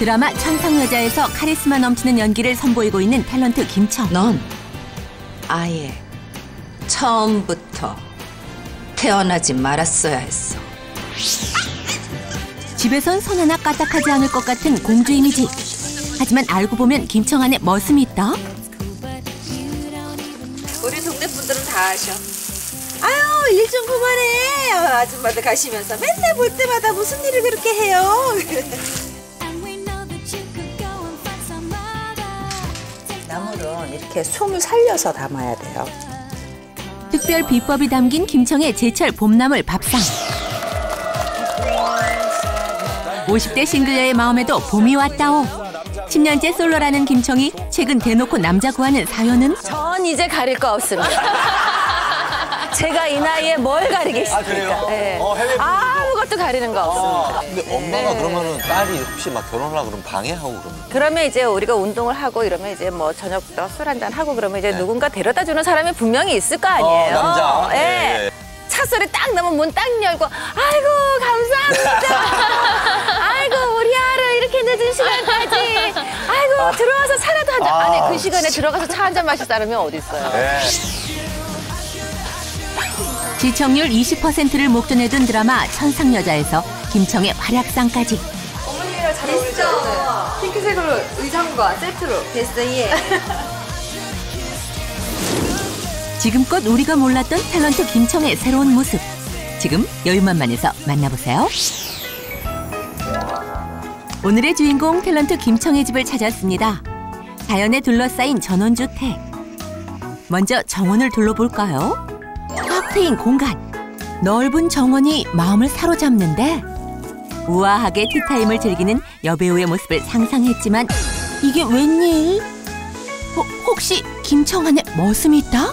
드라마 천상여자에서 카리스마 넘치는 연기를 선보이고 있는 탤런트 김청. 넌 아예 처음부터 태어나지 말았어야 했어. 집에선 손 하나 까딱하지 않을 것 같은 공주 이미지. 하지만 알고 보면 김청 안에 머슴이 있다. 우리 동네 분들은 다 아셔. 아유 일 좀 그만해. 어, 아줌마들 가시면서 맨날 볼 때마다 무슨 일을 그렇게 해요. 나물은 이렇게 숨을 살려서 담아야 돼요. 특별 비법이 담긴 김청의 제철 봄나물 밥상. 50대 싱글녀의 마음에도 봄이 왔다오. 10년째 솔로라는 김청이 최근 대놓고 남자 구하는 사연은 전 이제 가릴 거 없습니다. 제가 이 나이에 뭘 가리겠습니까? 아, 그래요? 예. 어, 해외 분들도. 아 무것도 가리는 거 없습니다. 아, 근데 엄마가 그러면은 딸이 혹시 막 결혼하려고 그러면 방해하고 그러면 그러면 이제 우리가 운동을 하고 이러면 이제 뭐 저녁부터 술 한잔 하고 그러면 이제 누군가 데려다 주는 사람이 분명히 있을 거 아니에요. 어, 남자. 예. 예. 차 소리 딱 나면 문 딱 열고 아이고 감사합니다. 아이고 우리 아를 이렇게 늦은 시간까지. 아이고 들어와서 차라도 한 잔. 아, 아니 그 시간에 들어가서 차 한 잔 마실 사람이 어디 있어요? 예. 시청률 20%를 목전에 둔 드라마 천상여자에서 김청의 활약상까지. 핑크색으로 의상과 세트로 됐어 예. 지금껏 우리가 몰랐던 탤런트 김청의 새로운 모습. 지금 여유만만해서 만나보세요. 오늘의 주인공 탤런트 김청의 집을 찾았습니다. 자연에 둘러싸인 전원주택. 먼저 정원을 둘러볼까요? 꽉 트인 공간. 넓은 정원이 마음을 사로잡는데 우아하게 티타임을 즐기는 여배우의 모습을 상상했지만 이게 웬일? 어, 혹시 김청 안에 머슴이 있다?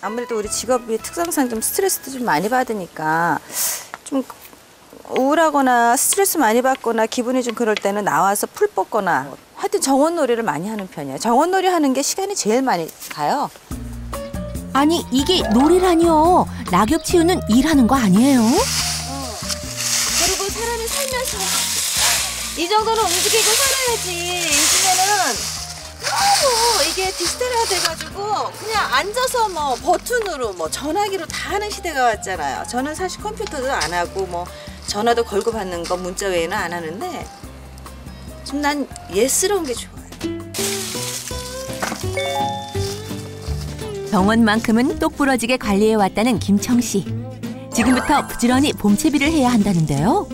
아무래도 우리 직업이 특성상 좀 스트레스도 좀 많이 받으니까 좀 우울하거나 스트레스 많이 받거나 기분이 좀 그럴 때는 나와서 풀 뽑거나 하여튼 정원놀이를 많이 하는 편이에요. 정원놀이 하는 게 시간이 제일 많이 가요. 아니 이게 놀이라니요. 낙엽 치우는 일하는 거 아니에요? 그리고 사람이 살면서 이 정도는 움직이고 살아야지. 요즘에는 너무 이게 디지털화 돼가지고 그냥 앉아서 뭐 버튼으로 뭐 전화기로 다 하는 시대가 왔잖아요. 저는 사실 컴퓨터도 안 하고 뭐 전화도 걸고 받는 거 문자 외에는 안 하는데 좀 난 예스러운 게 좋아요. 정원만큼은 똑부러지게 관리해 왔다는 김청 씨. 지금부터 부지런히 봄채비를 해야 한다는데요.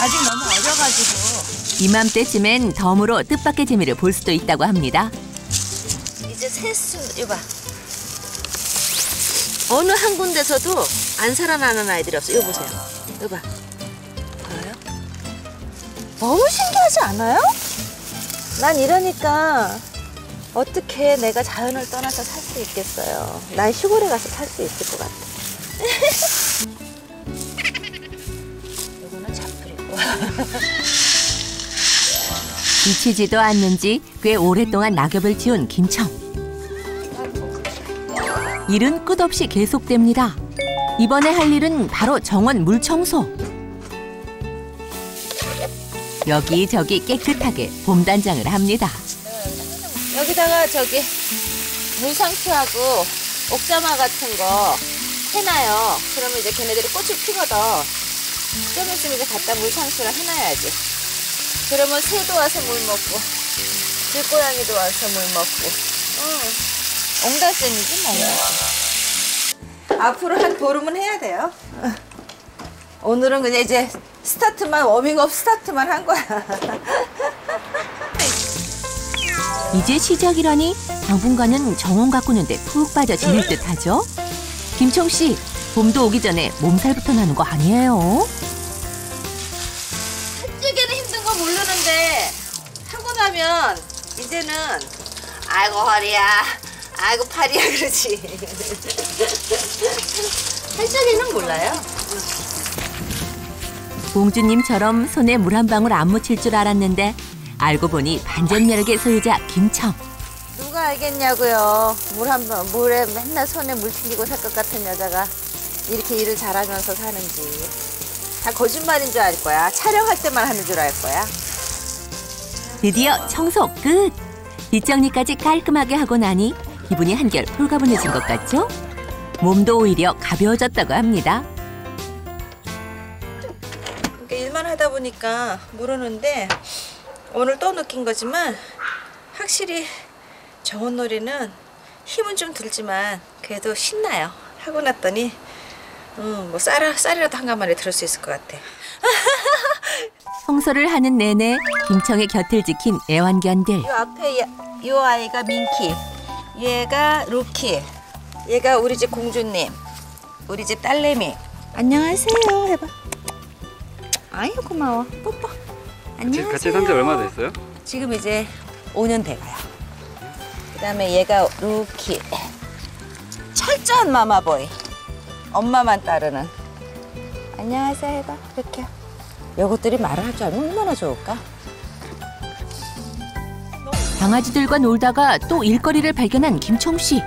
아직 너무 어려가지고 이맘때쯤엔 덤으로 뜻밖의 재미를 볼 수도 있다고 합니다. 이제 세수 이봐. 어느 한 군데서도 안 살아나는 아이들이 없어. 이거 보세요. 이거 봐. 보여요? 너무 신기하지 않아요? 난 이러니까 어떻게 내가 자연을 떠나서 살 수 있겠어요. 난 시골에 가서 살 수 있을 것 같아. 이거는 잡풀이고. 지치지도 않는지 꽤 오랫동안 낙엽을 치운 김청. 일은 끝없이 계속됩니다. 이번에 할 일은 바로 정원 물 청소. 여기저기 깨끗하게 봄 단장을 합니다. 여기다가 저기 물상추하고 옥자마 같은 거 해놔요. 그러면 이제 걔네들이 꽃을 피거든. 좀 있으면 이제 갖다 물상추를 해놔야지. 그러면 새도 와서 물 먹고, 들고양이도 와서 물 먹고. 응. 옹달샘이지 뭐. 앞으로 한 보름은 해야 돼요. 오늘은 그냥 이제 스타트만 워밍업 스타트만 한 거야. 이제 시작이라니 당분간은 정원 가꾸는데 푹 빠져 지낼 듯하죠. 김청 씨, 봄도 오기 전에 몸살부터 나는 거 아니에요? 한쪽에는 힘든 거 모르는데 하고 나면 이제는 아이고 허리야 아이고 팔이야 그러지 한쪽에는 몰라요 공주님처럼 손에 물 한 방울 안 묻힐 줄 알았는데 알고 보니 반전멸의 소유자 김청. 누가 알겠냐고요 물 한번 물에 맨날 손에 물 튕기고 살 것 같은 여자가 이렇게 일을 잘하면서 사는지 다 거짓말인 줄 알 거야. 촬영할 때만 하는 줄 알 거야. 드디어 청소 끝! 뒷정리까지 깔끔하게 하고 나니 기분이 한결 홀가분해진 것 같죠? 몸도 오히려 가벼워졌다고 합니다. 일만 하다 보니까 모르는데 오늘 또 느낀 거지만 확실히 정원놀이는 힘은 좀 들지만 그래도 신나요. 하고 났더니 음, 뭐 쌀, 쌀이라도 한 가마리 들을 수 있을 것 같아. 청소를 하는 내내 김청의 곁을 지킨 애완견들. 요 앞에 야- 요 아이가 민키, 얘가 루키, 얘가 우리 집 공주님, 우리 집 딸내미. 안녕하세요 해봐. 아유 고마워. 뽀뽀. 안녕하세요. 같이 산지 얼마 됐어요? 지금 이제 5년 돼가요. 그다음에 얘가 루키. 철저한 마마보이. 엄마만 따르는. 안녕하세요 해봐. 이렇게. 요것들이 말을 할 줄 알면 얼마나 좋을까? 강아지들과 놀다가 또 일거리를 발견한 김청 씨.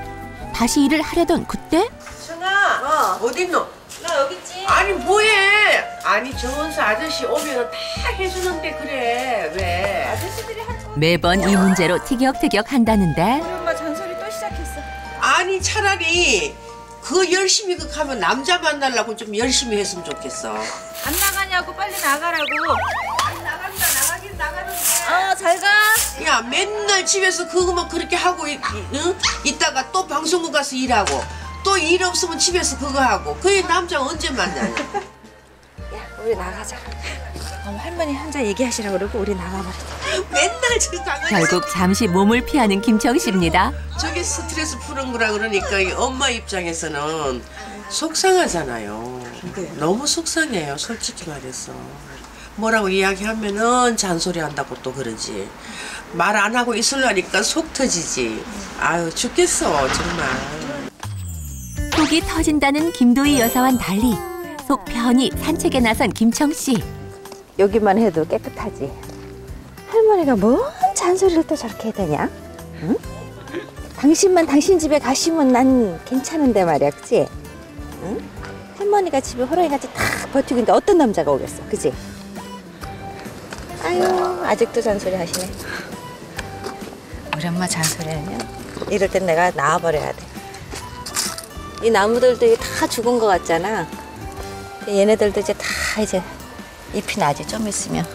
다시 일을 하려던 그때 승아 어딨노? 나 여기 있지. 아니 뭐해? 아니 정원수 아저씨 오면 다 해주는데 그래 왜? 아저씨들이 할 거. 매번 이 문제로 티격태격 한다는데 우리 엄마 잔소리 또 시작했어. 아니 차라리 그 열심히 그 하면 남자 만나려고 좀 열심히 했으면 좋겠어. 안 나가냐고 빨리 나가라고. 나간다 나가긴 나가는데. 어, 잘 가. 야 맨날 집에서 그거만 그렇게 하고 있, 응? 있다가 또 방송국 가서 일하고 또 일 없으면 집에서 그거 하고 그게 남자 언제 만나냐? 야, 우리 나가자. 어머, 할머니 혼자 얘기하시라고 그러고 우리 나가버리자. 맨날 저 강아지 결국 잠시 몸을 피하는 김청 씨입니다. 저게 스트레스 푸는 거라 그러니까 이 엄마 입장에서는 속상하잖아요. 너무 속상해요, 솔직히 말해서. 뭐라고 이야기하면은 잔소리 한다고 또 그러지. 말 안 하고 있으려니까 속 터지지. 아유, 죽겠어, 정말. 속이 터진다는 김도희 여사와는 달리 속 편히 산책에 나선 김청 씨. 여기만 해도 깨끗하지. 할머니가 뭔 잔소리를 또 저렇게 해야 되냐? 응? 당신만 당신 집에 가시면 난 괜찮은데 말이야, 그치? 응? 할머니가 집에 호랑이같이 탁 버티고 있는데 어떤 남자가 오겠어, 그치? 아유, 아직도 잔소리 하시네. 우리 엄마 잔소리는요? 이럴 땐 내가 나와버려야 돼. 이 나무들도 다 죽은 것 같잖아. 얘네들도 이제 다 이제 잎이 나지. 좀 있으면.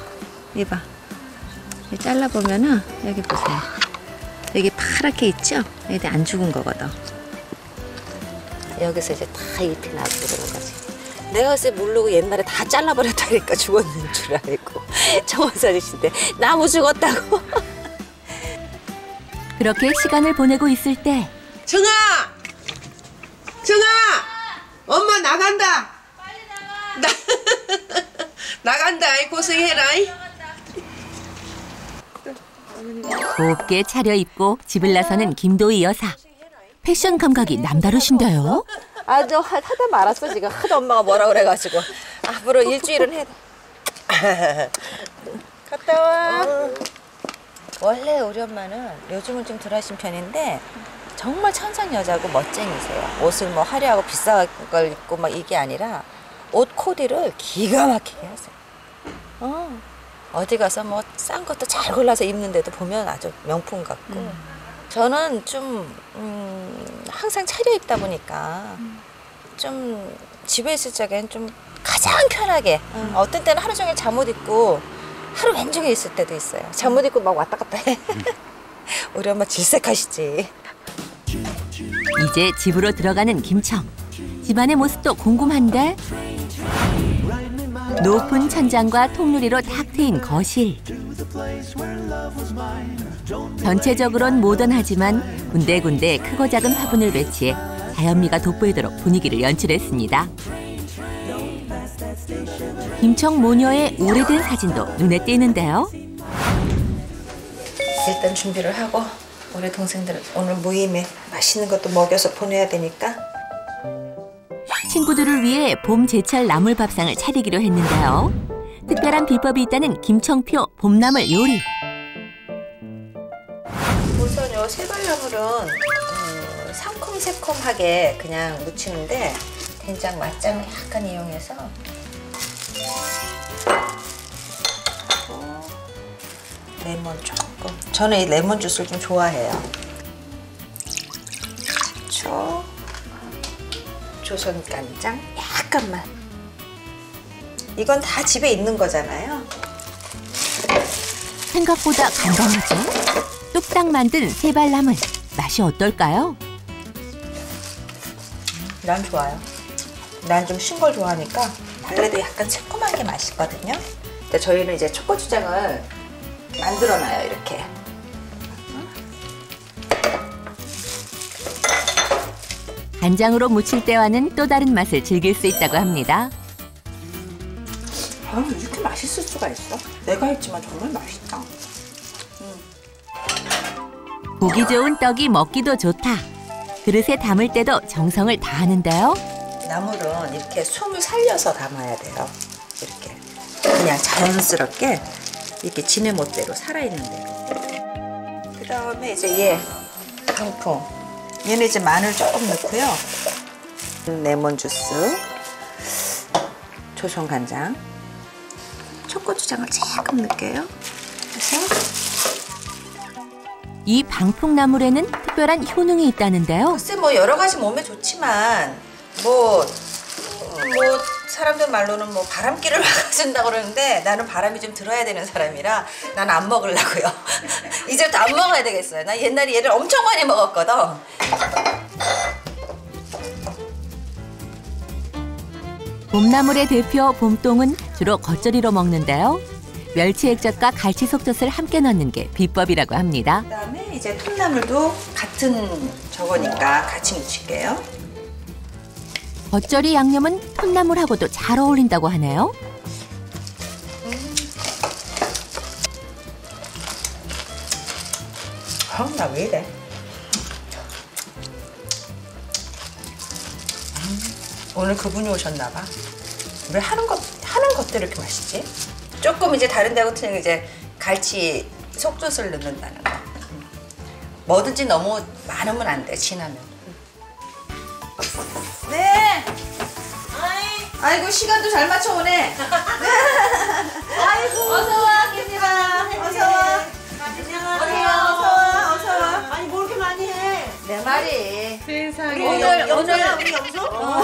이봐. 이 잘라보면은 여기 보세요. 여기 파랗게 있죠? 얘들 안 죽은 거거든. 여기서 이제 다 잎이 나고 그러는 거지. 내가 글쎄 모르고 옛날에 다 잘라버렸다니까 죽었는 줄 알고. 정원사 아저씨인데. 나무 죽었다고. 그렇게 시간을 보내고 있을 때 정아! 정아! 엄마 나간다! 나간다, 이 고생해라. 이. 곱게 차려입고 집을 나서는 김도희 여사. 패션 감각이 남다르신데요. 아저 하다 말았어 지금 하도 엄마가 뭐라 그래가지고 앞으로 일주일은 해 갔다 와 원래 우리 엄마는 요즘은 좀 덜하신 편인데 정말 천상 여자고 멋쟁이세요 옷을 뭐 화려하고 비싼 걸 입고 막 이게 아니라 옷 코디를 기가 막히게 하세요 어. 어디 가서 뭐 싼 것도 잘 골라서 입는데도 보면 아주 명품 같고. 저는 좀 음, 항상 차려입다 보니까 좀 집에 있을 적엔 좀 가장 편하게 음, 어떤 때는 하루 종일 잠옷 입고 하루 왼종일 있을 때도 있어요. 잠옷 입고 막 왔다 갔다 해. 우리 엄마 질색하시지. 이제 집으로 들어가는 김청. 집안의 모습도 궁금한데 높은 천장과 통유리로 탁 트인 거실. 전체적으론 모던하지만 군데군데 크고 작은 화분을 배치해 자연미가 돋보이도록 분위기를 연출했습니다. 김청 모녀의 오래된 사진도 눈에 띄는데요. 일단 준비를 하고 우리 동생들 오늘 모임에 맛있는 것도 먹여서 보내야 되니까 친구들을 위해 봄 제철 나물밥상을 차리기로 했는데요. 특별한 비법이 있다는 김청표 봄나물 요리. 우선 요 새발나물은 음, 어, 상콤새콤하게 그냥 무치는데 된장 맛장을 약간 이용해서 레몬 조금 저는 이 레몬 주스를 좀 좋아해요 그렇죠 조선 간장 약간만. 이건 다 집에 있는 거잖아요. 생각보다 간단하죠? 뚝딱 만든 세발나물 맛이 어떨까요? 난 좋아요. 난 좀 신 걸 좋아하니까 달래도 약간 새콤한 게 맛있거든요. 근데 저희는 이제 초고추장을 만들어놔요 이렇게. 간장으로 무칠 때와는 또 다른 맛을 즐길 수 있다고 합니다. 아 이렇게 맛있을 수가 있어? 내가 했지만 정말 맛있다. 보기 좋은 떡이 먹기도 좋다. 그릇에 담을 때도 정성을 다하는데요. 나물은 이렇게 숨을 살려서 담아야 돼요. 이렇게 그냥 자연스럽게 이렇게 지네 멋대로 살아있는 대로. 그 다음에 이제 얘 강풍. 얘는 이제 마늘 조금 넣고요. 레몬 주스, 조선 간장, 초고추장을 조금 넣을게요. 이 방풍나물에는 특별한 효능이 있다는데요. 글쎄 뭐 여러 가지 몸에 좋지만 뭐뭐 사람들 말로는 뭐 바람기를 막아준다 그러는데 나는 바람이 좀 들어야 되는 사람이라 난 안 먹으려고요. 이제부터 안 먹어야 되겠어요. 나 옛날에 얘를 엄청 많이 먹었거든. 봄나물의 대표 봄동은 주로 겉절이로 먹는데요. 멸치 액젓과 갈치 속젓을 함께 넣는 게 비법이라고 합니다. 그다음에 이제 통나물도 같은 저거니까 같이 무칠게요. 겉절이 양념은 톳나물하고도 잘 어울린다고 하네요. 어, 나왜 이래? 음, 오늘 그분이 오셨나 봐. 왜 하는 것 하는 것대로 이렇게 맛있지? 조금 이제 다른 데하고 틀린 이제 갈치 속젓을 넣는다는 거. 음. 뭐든지 너무 많으면 안 돼. 진하면. 네. 아이고 시간도 잘 맞춰 오네. 아이고 어서 와 김이라. 어서 와. 안녕하세요. 어서 와. 내 말이 세상에. 오늘 오늘 우리 염소? 어.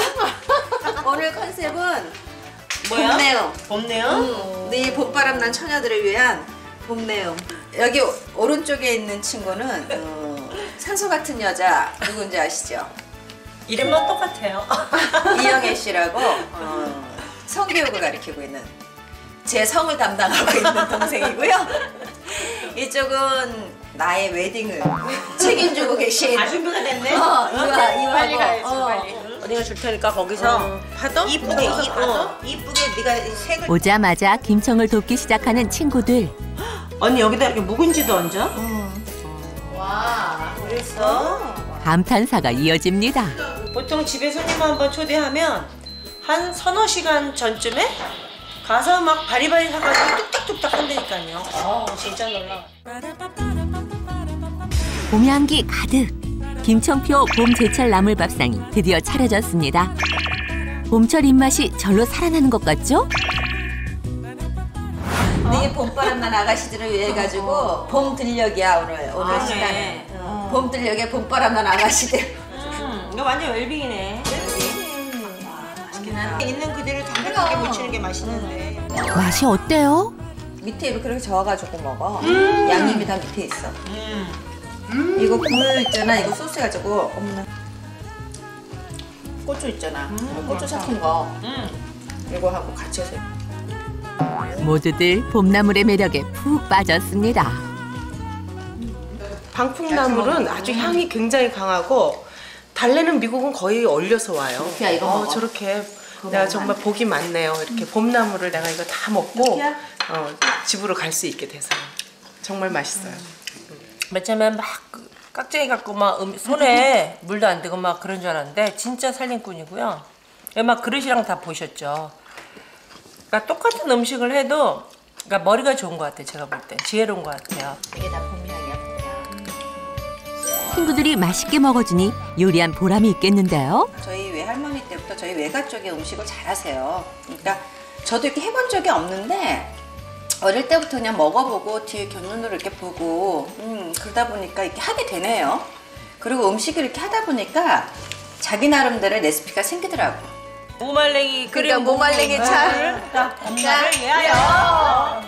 오늘 컨셉은 뭐야? 봄내음. 봄내요? 음, 네 봄바람 난 처녀들을 위한 봄내음. 여기 오- 오른쪽에 있는 친구는 어, 산소 같은 여자 누군지 아시죠? 이름만 똑같아요. 이영애 씨라고 어, 성교육을 가르치고 있는 제 성을 담당하고 있는 동생이고요. 이쪽은 나의 웨딩을 책임지고 계신 아 준비가 됐네. 어, 이와 이와 빨리 가야지 어. 빨리. 어디가 줄 테니까 거기서 받아? 이쁘게 이 어. 이쁘게 네가 이 색을 오자마자 김청을 돕기 시작하는 친구들. 언니 여기다 이렇게 묵은지도 얹어? 와 그랬어? 감탄사가 이어집니다. 보통 집에 손님 한번 초대하면 한 서너 시간 전쯤에 가서 막 바리바리 사가지고 뚝딱뚝딱 한다니까요. 어 진짜 놀라. 봄 향기 가득. 김청표 봄 제철 나물밥상이 드디어 차려졌습니다. 봄철 입맛이 절로 살아나는 것 같죠? 네 봄바람 난 아가씨들을 위해 가지고 봄 들녘이야 오늘 오늘 아, 시간에 네. 어. 봄 들녘에 봄바람 난 아가씨들 음, 이거 완전 웰빙이네. 맛있겠다. 있는 그대로 담백하게 무치는 게 맛있는데. 맛이 어때요? 밑에 이렇게 저어가지고 먹어 음. 양념이 다 밑에 있어 이거 굴 있잖아 이거 소스 해가지고 어머나 고추 있잖아 고추 삭힌 거 음. 이거 하고 같이 해서 모두들 봄나물의 매력에 푹 빠졌습니다. 방풍나물은 아주 향이 굉장히 강하고 달래는 미국은 거의 얼려서 와요. 루피야, 이거 어. 저렇게 내가 정말 복이 많네요. 이렇게 봄나물을 내가 이거 다 먹고? 어, 집으로 갈 수 있게 돼서 정말 맛있어요. 맨 처음에 막 깍쟁이 갖고 막 음- 손에 물도 안 대고 막 그런 줄 알았는데 진짜 살림꾼이고요. 막 그릇이랑 다 보셨죠. 그러니까 똑같은 음식을 해도 그러니까 머리가 좋은 것 같아요. 제가 볼 때 지혜로운 것 같아요. 이게 다 봄향 친구들이 맛있게 먹어주니 요리한 보람이 있겠는데요. 저희 외할머니 때부터 저희 외가 쪽의 음식을 잘하세요. 그러니까 저도 이렇게 해본 적이 없는데 어릴 때부터 그냥 먹어보고 뒤에 견눈으로 이렇게 보고 음, 그러다 보니까 이렇게 하게 되네요. 그리고 음식을 이렇게 하다 보니까 자기 나름대로 레시피가 생기더라고. 무말랭이 그러니까 끓여 무말랭이 차. 엄마를 위하여.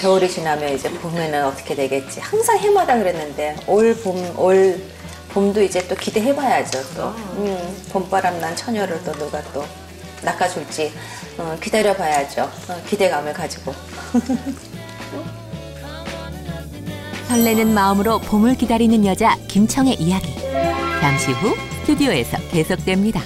겨울이 지나면 이제 봄에는 어떻게 되겠지. 항상 해마다 그랬는데 올 봄, 올 봄도 이제 또 기대해봐야죠. 또 음, 봄바람 난 처녀를 또 누가 또 낚아줄지 어, 기다려봐야죠. 어, 기대감을 가지고. 설레는 마음으로 봄을 기다리는 여자 김청의 이야기. 잠시 후 스튜디오에서 계속됩니다.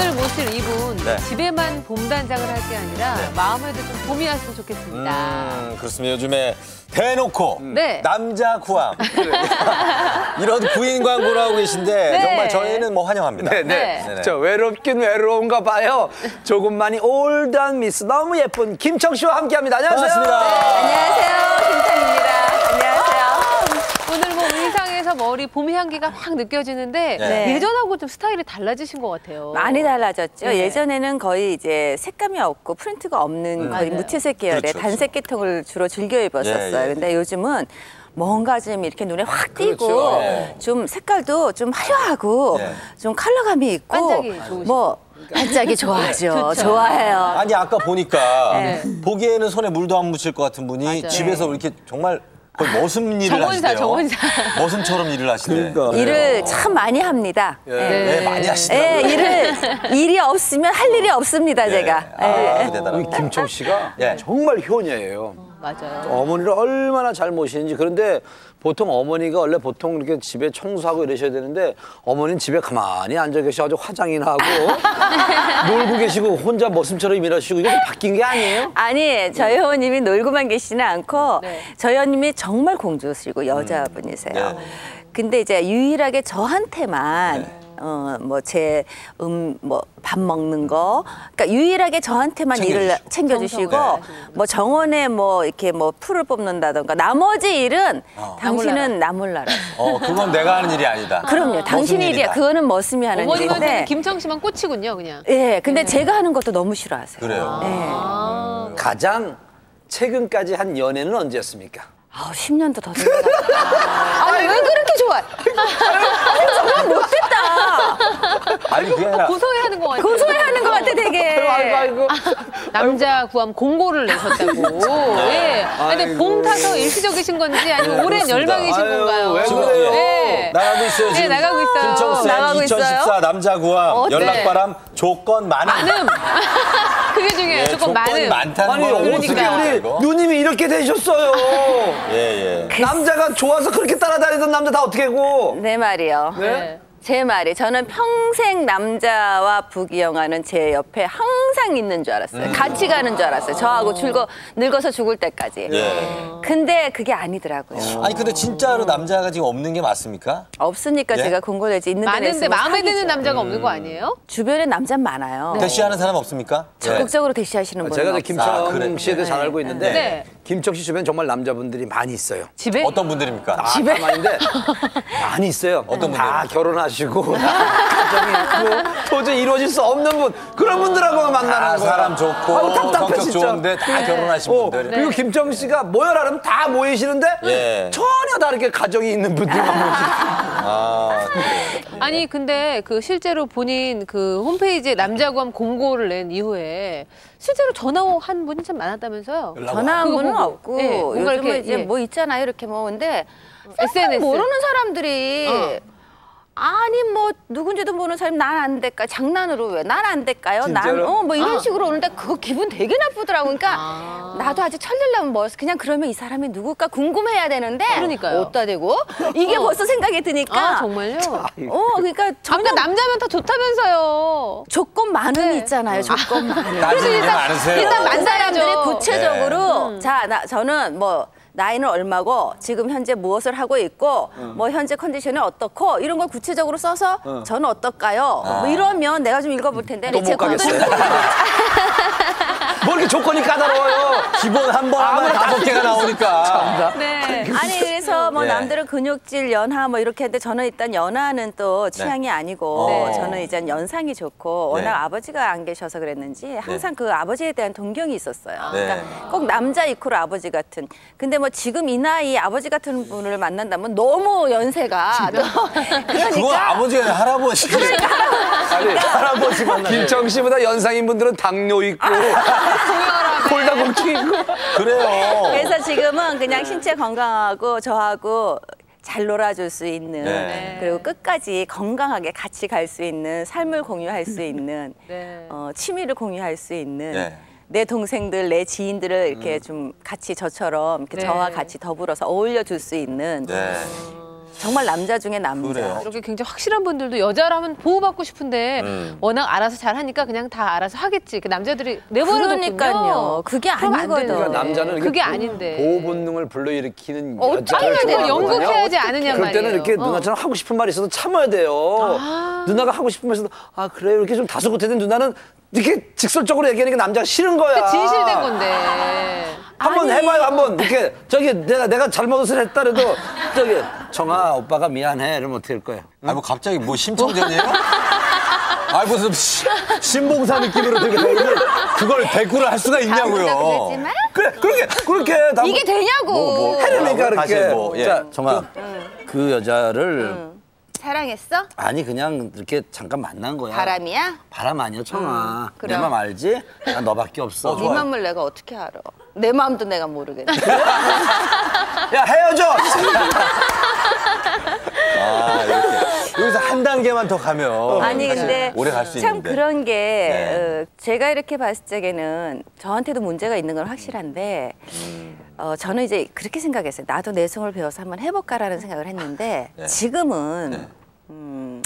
오늘 모실 이분 네. 집에만 봄 단장을 할 게 아니라 네. 마음에도 좀 봄이 왔으면 좋겠습니다. 음, 그렇습니다. 요즘에 대놓고 네. 남자 구함 이런 구인 광고를 하고 계신데 네. 정말 저희는 뭐 환영합니다. 네. 네네. 저 외롭긴 외로운가 봐요. 조금만이 올드한 미스 너무 예쁜 김청 씨와 함께합니다. 안녕하세요. 반갑습니다. 안녕하세요. 김창입니다. 의상에서 머리 봄 향기가 확 느껴지는데 네. 예전하고 좀 스타일이 달라지신 것 같아요. 많이 달라졌죠. 네. 예전에는 거의 이제 색감이 없고 프린트가 없는 거의 무채색 계열의 그렇죠, 단색 계통을 주로 즐겨 입었었어요. 예, 예. 근데 요즘은 뭔가 좀 이렇게 눈에 확 띄고 그렇죠. 예. 좀 색깔도 좀 화려하고 예. 좀 컬러감이 있고. 뭐 반짝이 좋아하죠. 좋아해요. 아니 아까 보니까 네. 보기에는 손에 물도 안 묻힐 것 같은 분이 맞아요. 집에서 이렇게 정말 거의 머슴 일을 정원사, 하시대요. 정원사. 머슴처럼 일을 하시대. 그러니까. 일을 참 많이 합니다. 예. 네, 많이 하시더라고요. 예, 일을 일이 없으면 할 일이 없습니다, 제가. 아, 예. 우리 대단합니다. 김청 씨가 예. 정말 효녀예요. 맞아요. 어머니를 얼마나 잘 모시는지 그런데 보통 어머니가 원래 보통 이렇게 집에 청소하고 이러셔야 되는데 어머니는 집에 가만히 앉아 계셔가지고 화장이나 하고 놀고 계시고 혼자 머슴처럼 일하시고 이게 좀 바뀐 게 아니에요? 아니 저희 어머님이 놀고만 계시지는 않고 네. 저희 어머님이 정말 공주시고 여자분이세요. 네. 근데 이제 유일하게 저한테만 어 뭐제 음 뭐 밥 먹는 거 그러니까 유일하게 저한테만 일을 챙겨주시고 뭐 정원에 뭐 이렇게 뭐 풀을 뽑는다던가 나머지 일은 당신은 나몰라라. 어, 그건 내가 하는 일이 아니다. 그럼요. 당신이 일이야. 일이다. 그거는 머슴이 하는 어머님한테는 일인데. 김청 씨만 꽂히군요, 그냥. 예, 근데 제가 하는 것도 너무 싫어하세요. 그래요. 예. 아, 가장 최근까지 한 연애는 언제였습니까? 아우, 10년도 더 같아. 아니, 왜 그렇게 좋아해? 아니, 정말 못됐다. 아니 그게 아니라 고소해하는 것 같아요. 고소해하는 것 같아, 되게. 아이고 아이고. 남자 구함 공고를 내셨다고. 예. 아니, 근데 봄 타서 일시적이신 건지 아니면 오랜 열망이신 아유, 건가요? 왜 지금 그래요? 네. 나가고 있어요 네, 지금. 나가고 있어요. 김청쌤 나가고 2014 있어요? 남자 구함 어, 네. 연락바람 조건 많음. 많음. 그게 중요해요. 예, 조금 조건이 많음. 많다는 아니 걸 어떻게 그러니까. 우리? 누님이 이렇게 되셨어요. 예, 예. 남자가 좋아서 그렇게 따라다니던 남자 다 어떻게 하고? 내 말이요. 네. 제 말이. 저는 평생 남자와 부귀영화는 제 옆에 항상 있는 줄 알았어요. 같이 가는 줄 알았어요. 저하고 즐거, 늙어서 죽을 때까지. 예. 근데 그게 아니더라고요. 아니 근데 진짜로 남자가 지금 없는 게 맞습니까? 없으니까 예? 제가 공고내지 있는 데는 많은데 마음에 사귀죠. 드는 남자가 없는 거 아니에요? 주변에 남자 많아요. 대시하는 사람 없습니까? 예. 적극적으로 대시하시는 분은 제가 이제 없어요. 김청 아, 그래. 씨에 대해 잘 알고 있는데 네. 김청 씨 주변 정말 남자분들이 많이 있어요. 집에? 어떤 분들입니까? 아, 집에 가만인데 많이 있어요. 어떤 다 분들입니까? 결혼하시고 가정이 있고 도저히 이루어질 수 없는 분 그런 분들하고 만나는 다 거야. 사람 좋고 아유, 답답해, 성격 진짜. 좋은데 다 결혼하신 어, 분들. 그리고 김청 씨가 모여라 그러면 다 모이시는데 예. 전혀 다르게 가정이 있는 분들만 모시고 아, 아니 근데 그 실제로 본인 그 홈페이지에 남자 구함 공고를 낸 이후에 실제로 전화 한 분이 참 많았다면서요? 전화한 그거 분은 보고. 없고 예, 뭔가 요즘은 이렇게, 이제 예. 뭐 있잖아요 이렇게 뭐 근데 SNS. 모르는 사람들이 어. 아니 뭐 누군지도 모르는 사람이 난 안 될까 장난으로 왜 난 안 될까요 진짜로? 난어뭐 이런 아. 식으로 오는데 그거 기분 되게 나쁘더라고 그러니까 아. 나도 아직 철들려면 뭐 그냥 그러면 이 사람이 누굴까 궁금해야 되는데 그러니까요. 어디다 대고 이게 벌써 생각이 드니까 아 정말요? 어 그러니까 전혀 아까 남자면 다 좋다면서요. 조건 많음이 네. 있잖아요 조건 게 많으세요. 일단 만 만나야죠. 사람들이 구체적으로 음. 자, 나 저는 뭐 나이는 얼마고 지금 현재 무엇을 하고 있고 뭐 현재 컨디션이 어떻고 이런 걸 구체적으로 써서 저는 어떨까요? 뭐 이러면 내가 좀 읽어볼 텐데 제 가겠어요. 뭐 이렇게 조건이 까다로워요. 기본 한 번 하면 다섯 개가 나오니까. 네. 아니 그래서 뭐 예. 남들은 근육질 연하 뭐 이렇게 했는데 저는 일단 연하는 또 취향이 아니고 네. 저는 이제 연상이 좋고 워낙 네. 아버지가 안 계셔서 그랬는지 항상 그 아버지에 대한 동경이 있었어요. 네. 그러니까 꼭 남자 이코로 아버지 같은. 근데 뭐 지금 이 나이 아버지 같은 분을 만난다면 너무 연세가 또 그건 그러니까 아버지가 아니라 할아버지. 아니, 할아버지 만나. 김청 씨보다 연상인 분들은 당뇨 있고 골다공증 있고. 그래요. 그래서 지금은 그냥 신체 건강하고 저하고 잘 놀아줄 수 있는 네. 그리고 끝까지 건강하게 같이 갈 수 있는 삶을 공유할 수 있는 네. 어, 취미를 공유할 수 있는 네. 내 동생들 내 지인들을 이렇게 좀 같이 저처럼 이렇게 네. 저와 같이 더불어서 어울려 줄 수 있는 네. 정말 남자 중에 남자 그래요. 이렇게 굉장히 확실한 분들도 여자라면 보호받고 싶은데 음. 워낙 알아서 잘하니까 그냥 다 알아서 하겠지. 그 남자들이 내버려뒀군요. 그러니까요. 그게 아니거든. 그러니까 남자는 이렇게 그게 아닌데. 보호 본능을 불러일으키는 어떻게 여자를 해야 돼요? 좋아하거든요. 연극해야지 않으냐 그럴 때는 말이에요. 이렇게 어. 누나처럼 하고 싶은 말이 있어도 참아야 돼요. 누나가 하고 싶은 말이 있어도 아 그래요 이렇게 좀 다소곳해진 누나는 이렇게 직설적으로 얘기하는 게 남자가 싫은 거야. 그러니까 진실된 건데. 한번 해봐요 한번 이렇게 저기 내가 내가 잘못을 했다래도 저기 정아 오빠가 미안해 이러면 어떻게 할 거예요? 아, 뭐 갑자기 뭐 심청전이에요? 아, 무슨 시- 신봉사 느낌으로 되게 되는 그걸 대꾸를 할 수가 있냐고요. 그래 그렇게 그렇게 다 이게 되냐고. 뭐, 뭐. 해내니까 이렇게 뭐, 예. 자 정아 그 여자를 사랑했어? 아니 그냥 이렇게 잠깐 만난 거야. 바람이야? 바람 아니야 청아. 그래. 내맘 알지? 난 너밖에 없어. 네 마음을 내가 어떻게 알아? 내 마음도 내가 모르겠네. 야 헤어져. 아, 이렇게. 여기서 한 단계만 더 가면. 아니 사실 근데 오래 갈 수 참 있는데. 그런 게 네. 어, 제가 이렇게 봤을 적에는 저한테도 문제가 있는 건 확실한데 음. 어, 저는 이제 그렇게 생각했어요. 나도 내숭을 배워서 한번 해볼까라는 생각을 했는데 네. 지금은 네. 음,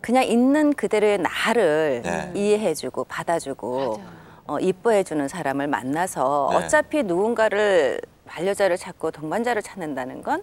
그냥 있는 그대로의 나를 네. 이해해주고 받아주고 어, 이뻐해주는 사람을 만나서 네. 어차피 누군가를 반려자를 찾고 동반자를 찾는다는 건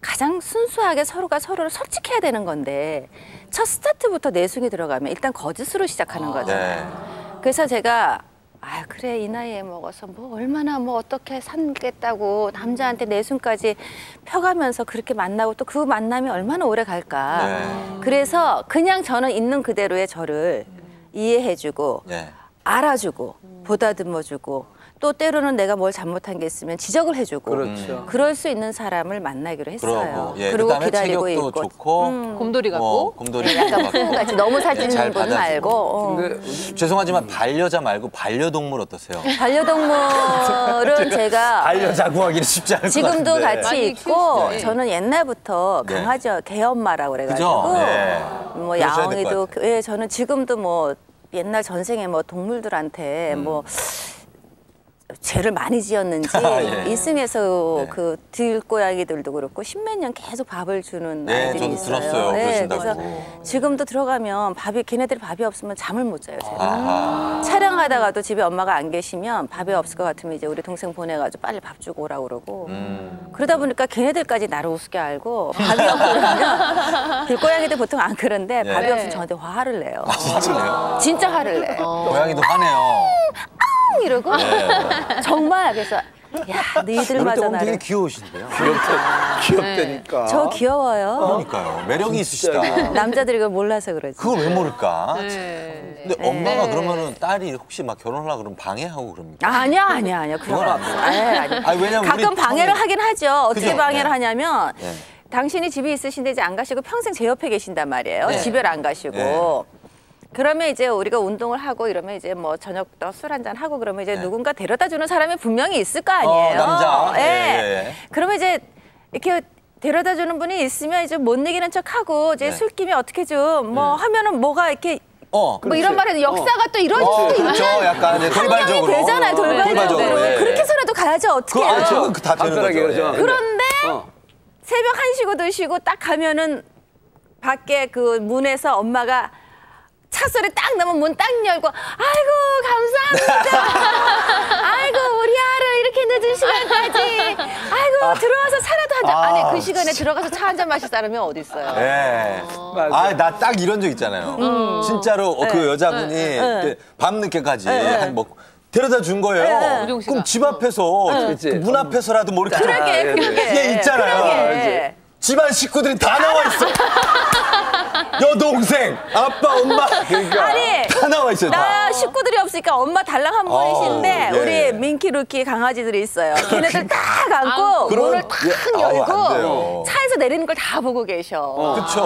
가장 순수하게 서로가 서로를 솔직해야 되는 건데 첫 스타트부터 내숭이 들어가면 일단 거짓으로 시작하는 거잖아요. 네. 그래서 제가 아 그래 이 나이에 먹어서 뭐 얼마나 뭐 어떻게 살겠다고 남자한테 내숭까지 펴가면서 그렇게 만나고 또 그 만남이 얼마나 오래 갈까. 네. 그래서 그냥 저는 있는 그대로의 저를 이해해주고 네. 알아주고 보다듬어주고 또 때로는 내가 뭘 잘못한 게 있으면 지적을 해주고 그렇죠. 그럴 수 있는 사람을 만나기로 했어요. 그러고, 예. 그리고 기다리고 체격도 있고 좋고. 곰돌이 같고. 어, 곰돌이 약간 같고. 푸같이 너무 예, 살찌는 잘 분. 말고 어. 죄송하지만 반려자 말고 반려동물 어떠세요? 반려동물은 제가 반려자 구하기는 쉽지 않을 것 지금도 같은데. 같이 있고 키우시죠. 저는 옛날부터 네. 강아지 개엄마라고 그래가지고 그죠? 예. 뭐 야옹이도. 예 저는 지금도 뭐 옛날 전생에 뭐 동물들한테 음. 뭐 죄를 많이 지었는지 아, 예. 이승에서 네. 그 들고양이들도 그렇고 십몇 년 계속 밥을 주는 네, 아이들이 있어요. 들었어요. 그러신다고. 그래서 지금도 들어가면 밥이 걔네들이 밥이 없으면 잠을 못 자요. 제가. 아하. 촬영하다가도 집에 엄마가 안 계시면 밥이 없을 것 같으면 이제 우리 동생 보내가지고 빨리 밥 주고 오라고 그러고 음. 그러다 보니까 걔네들까지 나를 우습게 알고 밥이 그러면 들고양이들 보통 안 그런데 네. 밥이 없으면 저한테 화를 내요. 화를 내요? 진짜 화를 내. 고양이도 화내요. 이러고 정말 그래서 야 너희들마저 때 되게 나를 귀여우신데요. 귀엽다니까. 저 귀여워요. 그러니까요. 매력이 있으시다. 남자들이 그걸 몰라서 그러지. 그걸 왜 모를까? 네. 근데 엄마가 그러면은 딸이 혹시 막 결혼하려고 그러면 방해하고 그럽니까? 아니야 아니야 아니야 그런 그건 거안 돼요. 아니, 아니. 아니, 왜냐면 우리 가끔 방해를 하긴 하죠. 어떻게 그죠? 방해를 네. 하냐면 네. 당신이 집에 있으신데 이제 안 가시고 평생 제 옆에 계신단 말이에요. 네. 집에 안 가시고. 네. 그러면 이제 우리가 운동을 하고 이러면 이제 뭐 저녁도 술 한잔 하고 그러면 이제 네. 누군가 데려다 주는 사람이 분명히 있을 거 아니에요. 어, 남자. 예. 예, 예, 예. 그러면 이제 이렇게 데려다 주는 분이 있으면 이제 못 이기는 척 하고 이제 네. 술김에 어떻게 좀 뭐 하면은 뭐가 이렇게 어. 뭐 이런 말에는 역사가 또 이런 어, 수도 그렇죠. 있는 약간 이제 돌발적으로. 되잖아요. 돌발적으로. 돌발적으로, 예. 그렇게 해서라도 가야지 어떻게 그거 해요. 알죠? 그다 되는 거죠. 그러죠. 예. 그런데 어. 새벽 1시고 2시고 딱 가면은 밖에 그 문에서 엄마가 차 소리 딱 나면 문 딱 열고 아이고 감사합니다. 아이고 우리 아를 이렇게 늦은 시간까지. 아이고 들어와서 차라도 한 잔. 아, 아니 그 시간에 들어가서 차 한 잔 마실 사람이 어디 있어요? 예. 맞아. 아, 나 딱 이런 적 있잖아요. 진짜로 어, 그 여자분이 네. 그 밤늦게까지 한뭐 데려다 준 거예요. 네. 그럼 집 앞에서 그치. 그문 앞에서라도 뭐 이렇게 그러게, 예, 그러게. 이게 있잖아요. 그러게. 집안 식구들이 다 나와 있어. 여동생, 아빠, 엄마. 그러니까 아니, 다 나와 있어요. 다. 나 식구들이 없으니까 엄마 달랑 한 분이신데 어, 예. 우리 민키 루키 강아지들이 있어요. 걔네들 다 안고 문을 탁 예, 아우, 열고 안 돼요. 차에서 내리는 걸 다 보고 계셔. 그쵸.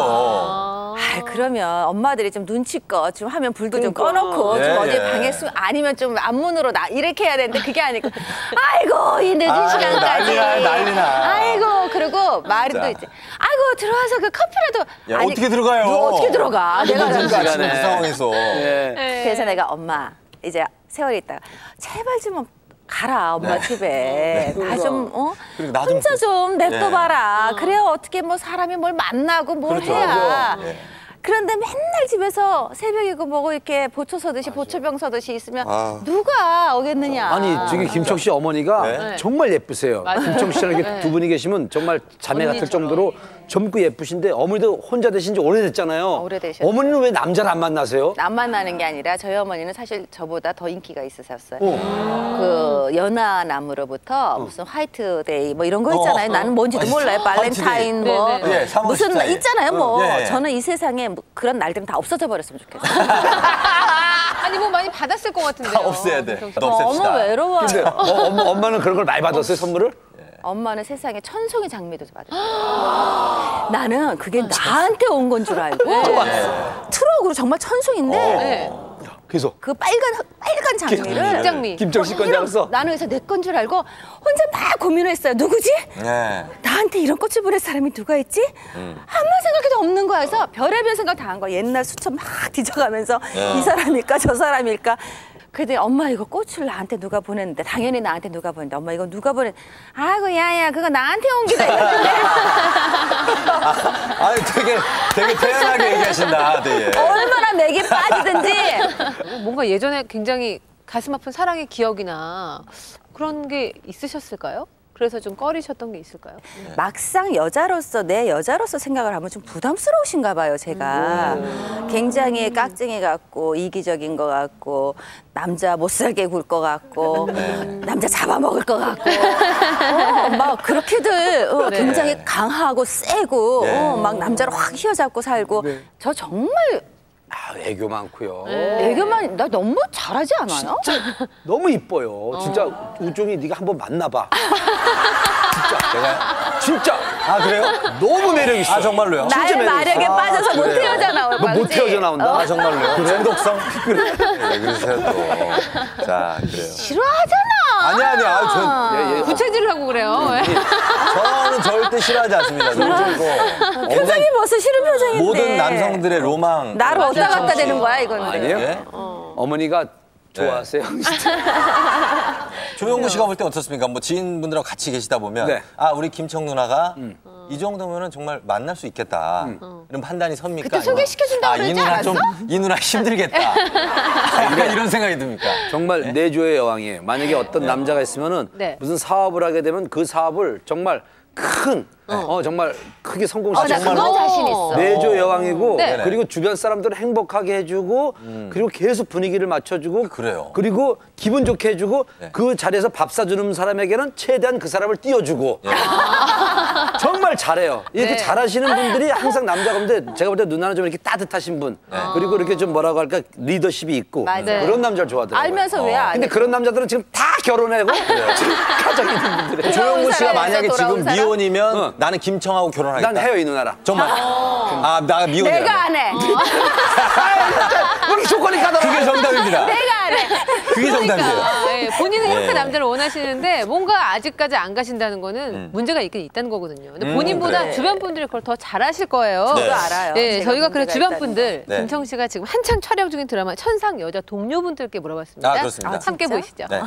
아, 그러면 엄마들이 좀 눈치껏 좀 하면 불도 좀 꺼놓고 예, 좀 어디 예. 방에 숨 아니면 좀 앞문으로 나 이렇게 해야 되는데 그게 아니고 아이고 이 늦은 아유, 시간까지 난리나, 난리나. 아이고 그리고 말이 또 자. 있지 아이고 들어와서 그 커피라도 야, 어떻게 들어가요? 너 어떻게 들어가 내가 늦은 시간에 그 상황에서. 예. 그래서 내가 엄마 이제 세월이 있다가 제발 좀 가라 엄마 네. 집에 나좀 어? 그리고 나좀 혼자 좀 냅둬봐라 네. 그래야 어떻게 뭐 사람이 뭘 만나고 뭘 그렇죠. 해야 네. 그런데 맨날 집에서 새벽이고 뭐고 이렇게 보초 서듯이 보초병 서듯이 있으면 아. 누가 오겠느냐 아니 저기 김청 씨 어머니가 네. 정말 예쁘세요. 맞아요. 김청 씨랑 이렇게 네. 두 분이 계시면 정말 자매 같을 정도로 젊고 예쁘신데 어머니도 혼자 되신 지 오래됐잖아요. 오래되셨죠. 어머니는 왜 남자를 안 만나세요? 남 만나는 게 아니라 저희 어머니는 사실 저보다 더 인기가 있으셨어요. 어. 그 연하남으로부터 무슨 화이트데이 뭐 이런 거 있잖아요. 어, 어. 나는 뭔지도 아니, 몰라요. 발렌타인 화이트데이. 뭐 네, 네, 네. 예, 3월 무슨 14일. 있잖아요. 뭐 어, 예. 저는 이 세상에 뭐 그런 날들은 다 없어져 버렸으면 좋겠어요. 아니 뭐 많이 받았을 것 같은데요. 다 없애야 돼. 다 없앱시다. 너무 외로워요. 근데 어, 엄마, 엄마는 그런 걸 많이 받았어요 선물을? 엄마는 세상에 천송이 장미도 받았어요. 나는 그게 나한테 온 건 줄 알고 트럭으로 정말 천송인데 네. 그래서 그 빨간 빨간 장미를 김장미. 씨 건지 알았어. 나는 그래서 내 건 줄 알고 혼자 막 고민했어요. 누구지? 네. 나한테 이런 꽃을 보낼 사람이 누가 있지? 아무 생각해도 없는 거야. 그래서 별의별 생각 다 한 거야. 옛날 수첩 막 뒤져가면서 이 사람일까 저 사람일까. 그랬더니 엄마 이거 꽃을 나한테 누가 보냈는데 당연히 나한테 누가 보냈는데 엄마 이거 누가 보냈 아이고 야야 그거 나한테 온 기다 이랬는데 아니, 되게, 되게 태연하게 얘기하신다, 되게. 얼마나 맥이 빠지든지 뭔가 예전에 굉장히 가슴 아픈 사랑의 기억이나 그런 게 있으셨을까요? 그래서 좀 꺼리셨던 게 있을까요? 막상 여자로서 내 여자로서 생각을 하면 좀 부담스러우신가 봐요 제가. 굉장히 깍쟁이 같고 이기적인 것 같고 남자 못 살게 굴 것 같고 남자 잡아먹을 것 같고. 어, 막 그렇게들 어, 굉장히 강하고 세고 네. 어, 막 남자를 확 휘어잡고 살고. 저 정말 아, 애교 많고요. 애교만 나 너무 잘하지 않아요? 너무 이뻐요. 진짜 우종이 네가 한번 만나봐. 제가. 진짜 아, 그래요? 너무 매력 있어. 아, 정말로요? 진짜 나의 매력 마력에 있어. 빠져서 못 그래요? 헤어져 너못 헤어져 나온다. 아, 정말로요? 중독성? 그래. 네, 그러세요, 또. 자, 그래요. 싫어하잖아. 아니, 아니, 아, 전, 예, 예. 부채질을 하고 그래요. 예. 저는 절대 싫어하지 않습니다. 너무 좋고. 표정이 벌써 싫은 표정인데. 모든 남성들의 로망. 나를 왔다 갔다 씨. 되는 거야 이거는. 아니에요? 예? 어머니가 좋아하세요. 조영구 씨가 볼 때 어떻습니까? 뭐 지인분들하고 같이 계시다 보면 네. 아 우리 김청 누나가 이 정도면은 정말 만날 수 있겠다. 이런 판단이 섭니까? 그때 아니면 소개시켜준다고 아, 이 그러지 누나 않았어? 좀 이 누나 힘들겠다. 약간 이런 생각이 듭니까? 정말 내조의 여왕이에요. 만약에 어떤 남자가 있으면은 네. 무슨 사업을 하게 되면 그 사업을 정말 큰, 어, 정말 크게 어, 성공시켜 나 그건 자신 있어. 내조 여왕이고 네. 그리고 주변 사람들을 행복하게 해주고 그리고 계속 분위기를 맞춰주고 그래요. 그리고 기분 좋게 해주고 네. 그 자리에서 밥 사주는 사람에게는 최대한 그 사람을 띄워주고 정말 잘해요. 이렇게 네. 잘하시는 분들이 항상 남자가 근데 제가 볼 때 누나는 좀 이렇게 따뜻하신 분 그리고 이렇게 좀 뭐라고 할까 리더십이 있고 맞아요. 그런 남자를 좋아하더라고요. 알면서 왜 안 근데 해? 그런 남자들은 지금 다 결혼하고 지금 가정이 있는 분들이에요. 조영구 씨가 만약에 지금 사람? 미혼이면 응. 나는 김청하고 결혼하겠다. 난 해요 이 누나랑. 정말. 아, 나 미혼이야. 내가 안 해. 왜 이렇게 조건이 까다로워? 그게 정답입니다. 내가 안 해. 그게 정답이에요. 그러니까, 예, 본인은 이렇게 예. 남자를 원하시는데 뭔가 아직까지 안 가신다는 거는 문제가 있긴 있다는 거거든요. 근데 본인보다 그래요. 주변 분들이 그걸 더 잘하실 거예요. 네. 저도 알아요. 예, 제가 저희가 그래 주변 분들 네. 김청 씨가 지금 한창 촬영 중인 드라마 천상 여자 동료분들께 물어봤습니다. 아, 그렇습니다. 아, 함께? 보시죠. 네.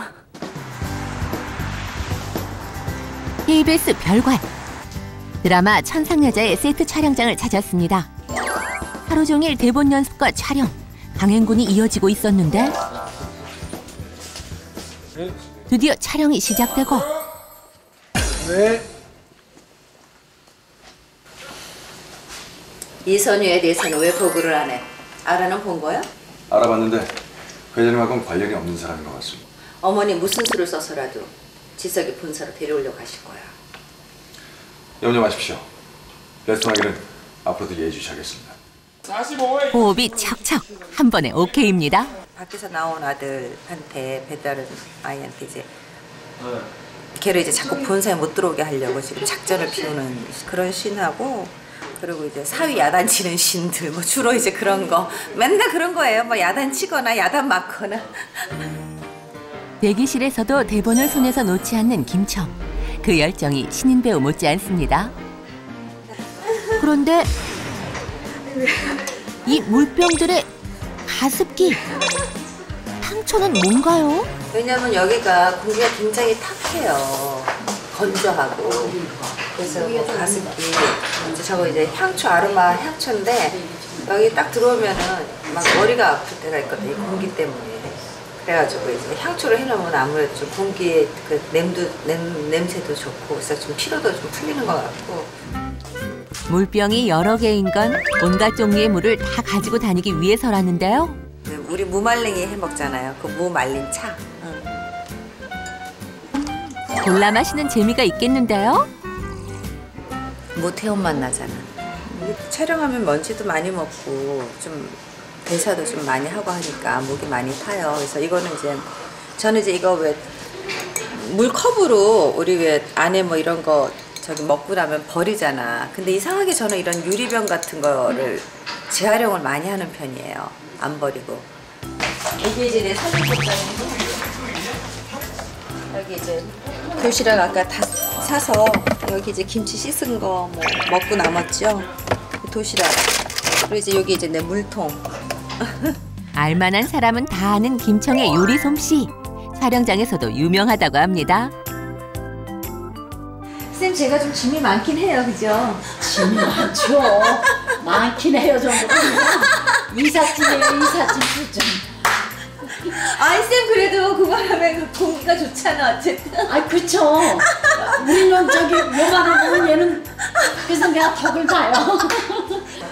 KBS 별관 드라마 천상여자의 세트 촬영장을 찾았습니다. 하루 종일 대본 연습과 촬영, 강행군이 이어지고 있었는데 드디어 촬영이 시작되고 이선유에 대해서는 왜 보고를 안 해? 알아는 본 거야? 알아봤는데 회장님하고는 관련이 없는 사람인 것 같습니다. 어머니 무슨 수를 써서라도 지석이 본사로 데려오려고 하실 거야. 염려 마십시오. 레스토랑 일은 앞으로도 예의 주시하겠습니다. 호흡이 척척 한 번에 오케이입니다. 밖에서 나온 아들한테 배달은 아이한테 이제 걔를 이제 자꾸 본사에 못 들어오게 하려고 지금 작전을 피우는 그런 신하고 그리고 이제 사위 야단치는 신들 뭐 주로 이제 그런 거 맨날 그런 거예요. 뭐 야단치거나 야단 맞거나. 대기실에서도 대본을 손에서 놓지 않는 김청. 그 열정이 신인 배우 못지 않습니다. 그런데 이 물병들의 가습기 상처는 뭔가요? 왜냐면 여기가 공기가 굉장히 탁해요. 건조하고. 그래서 뭐 가습기, 이제 저거 이제 향초, 아로마 향초인데 여기 딱 들어오면은 막 머리가 아플 때가 있거든요. 공기 때문에. 그래가지고 이제 향초를 해놓으면 아무래도 좀 공기의 그 냄도, 냄, 냄새도 좋고 그래서 좀 피로도 좀 풀리는 것 같고. 물병이 여러 개인 건 온갖 종류의 물을 다 가지고 다니기 위해서라는데요. 그 우리 무말랭이 해 먹잖아요. 그 무 말린 차. 골라 마시는 재미가 있겠는데요. 모태온 맛 나잖아. 촬영하면 먼지도 많이 먹고 좀 대사도 좀 많이 하고 하니까 목이 많이 타요. 그래서 이거는 이제 저는 이제 이거 왜 물컵으로 우리 왜 안에 뭐 이런 거 저기 먹고 나면 버리잖아. 근데 이상하게 저는 이런 유리병 같은 거를 재활용을 많이 하는 편이에요. 안 버리고. 이게 이제 내 사진 찍자는 여기 이제 도시락 아까 다 사서 여기 이제 김치 씻은 거 뭐 먹고 남았죠. 도시락. 그리고 이제 여기 이제 내 물통. 알만한 사람은 다 아는 김청의 요리 솜씨. 촬영장에서도 유명하다고 합니다. 쌤 제가 좀 짐이 많긴 해요, 그죠? 짐이 많죠. 많긴 해요, 정도. 이삿짐이에요, 이삿짐 수준. 아이 쌤 그래도 그거 하면 그 공기가 좋잖아 어쨌든. 아, 그쵸. 우리는 저기 요만한 거는 얘는 그래서 내가 덕을 봐요.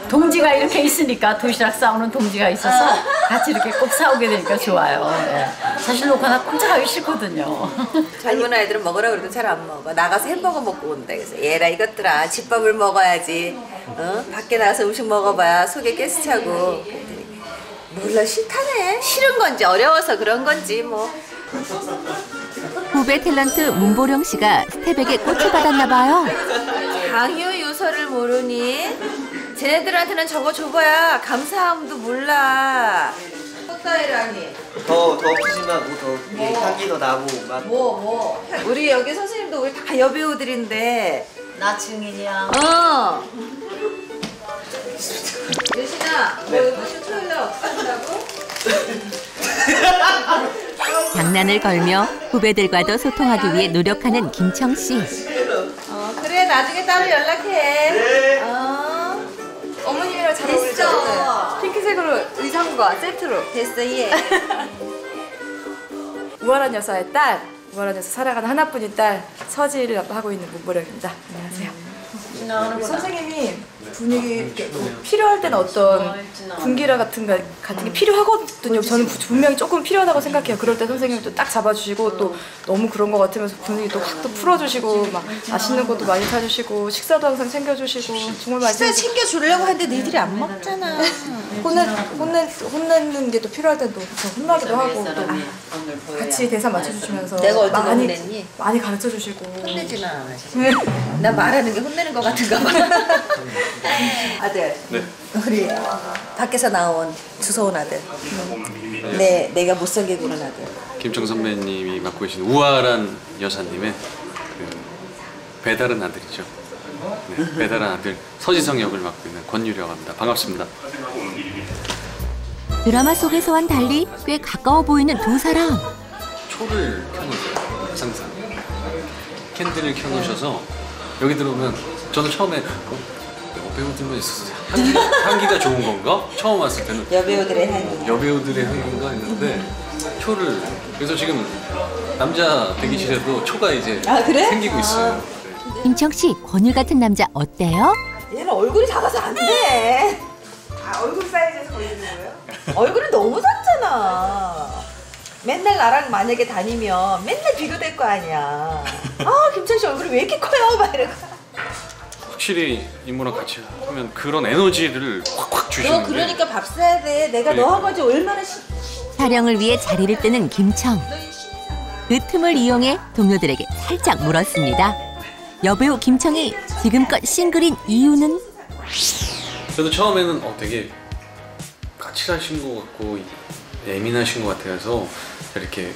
동지가 이렇게 있으니까 도시락 싸우는 동지가 있어서 같이 이렇게 꼭 싸우게 되니까 좋아요. 예. 사실 녹화나 꼼짝하기 싫거든요. 젊은 아이들은 먹으라 그래도 잘 안 먹어. 나가서 햄버거 먹고 온다. 그래서 얘라 이것들아 집밥을 먹어야지. 어? 밖에 나가서 음식 먹어봐야 속에 가스 차고. 몰라 싫다네. 싫은 건지 어려워서 그런 건지 뭐. 후배 탤런트 문보령 씨가 스텝에게 꽃을 받았나 봐요. 강요 요소를 모르니? 쟤네들한테는 저거 줘봐야 감사함도 몰라. 꽃가위라니. 더, 더 푸짐하고 더 이게 향기도 나고 막 뭐 뭐. 우리 여기 선생님도 우리 다 여배우들인데. 나 증인이야. 어. 유신아, 네. 너 이번 토요일 날 어떻게 한다고? 장난을 걸며 후배들과도 소통하기 위해 노력하는 김청 씨. 어, 그래 나중에 따로 연락해. 네. 어. 어머님이랑 잘. 어울리죠? 핑크색으로 의상과 세트로. 됐어 얘. 우월한 여사의 딸, 우월한 여사 살아가는 하나뿐인 딸 서지를 하고 있는 문보령입니다. 안녕하세요. 우리 선생님이 분위기 이렇게 뭐 필요할 때는 어떤 분기라 같은 거 같은 게 필요하거든요. 저는 부- 분명히 조금 필요하다고 생각해요. 그럴 때 선생님이 또 딱 잡아주시고 또 너무 그런 거 같으면서 분위기도 확또 풀어주시고 막 맛있는 것도 많이 사주시고 식사도 항상 챙겨주시고 정말 많이 식사 챙겨주려고 하는데 너희들이 안 먹잖아. 혼내 혼내 혼내는 게 또 필요할 때도 혼나기도 하고 또 같이 대사 맞춰주시면서 내가 어디가 많이 혼냈니? 많이 가르쳐주시고. 혼내지는 않아. 나 말하는 게 혼내는 것 같은가 봐. 아들. 네. 우리 밖에서 나온 주소온 아들. 내 내가 못살게 구는 아들. 김청 선배님이 맡고 계신 우아한 여사님의 그 배다른 아들이죠. 네, 배다른 아들 서지성 역을 맡고 있는 권유리라고 합니다. 반갑습니다. 드라마 속에서와는 달리 꽤 가까워 보이는 두 사람. 초를 켜놓으세요. 항상 캔들을 켜놓으셔서 여기 들어오면 저는 처음에 어, 여 배우들만 있어서 향기, 향기가 좋은 건가? 처음 왔을 때는 여배우들의 향기. 여배우들의 향기인가 했는데 초를 그래서 지금 남자 대기실에도 초가 이제 아, 그래? 생기고 있어요. 김청 씨, 권율 같은 남자 어때요? 얘는 얼굴이 작아서 안 돼. 아 얼굴 사이즈에서 걸리는 거예요? 얼굴이 너무 작잖아. 맨날 나랑 만약에 다니면 맨날 비교될 거 아니야. 아 김창 씨 얼굴이 왜 이렇게 커요? 막 이러고. 확실히 이모랑 같이 하면 그런 에너지를 확확 너 주시는데 그러니까 밥 사야 돼. 내가 그러니까. 너하고 지 얼마나 시... 촬영을 위해 자리를 뜨는 김청. 그 틈을 이용해 동료들에게 살짝 물었습니다. 여배우 김청이 지금껏 싱글인 이유는 저도 처음에는 어, 되게 까칠하신 것 같고 예민하신 것 같아서 이렇게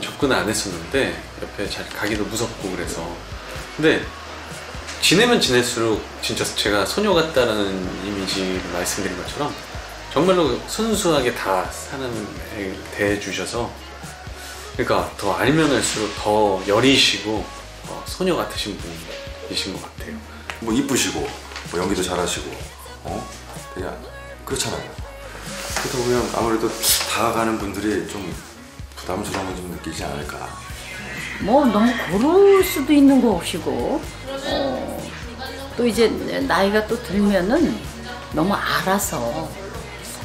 접근을 안 했었는데 옆에 잘 가기도 무섭고 그래서 근데 지내면 지낼수록 진짜 제가 소녀 같다라는 이미지를 말씀드린 것처럼 정말로 순수하게 다 사람을 대해주셔서 그러니까 더 알면 알수록 더 여리시고 어, 소녀 같으신 분이신 것 같아요. 뭐 이쁘시고 뭐 연기도 잘하시고 어 되게 그렇잖아요. 그렇다 보면 아무래도 다가가는 분들이 좀 부담스러움을 좀 느끼지 않을까. 뭐 너무 고를 수도 있는 것이고 어, 또 이제 나이가 또 들면은 너무 알아서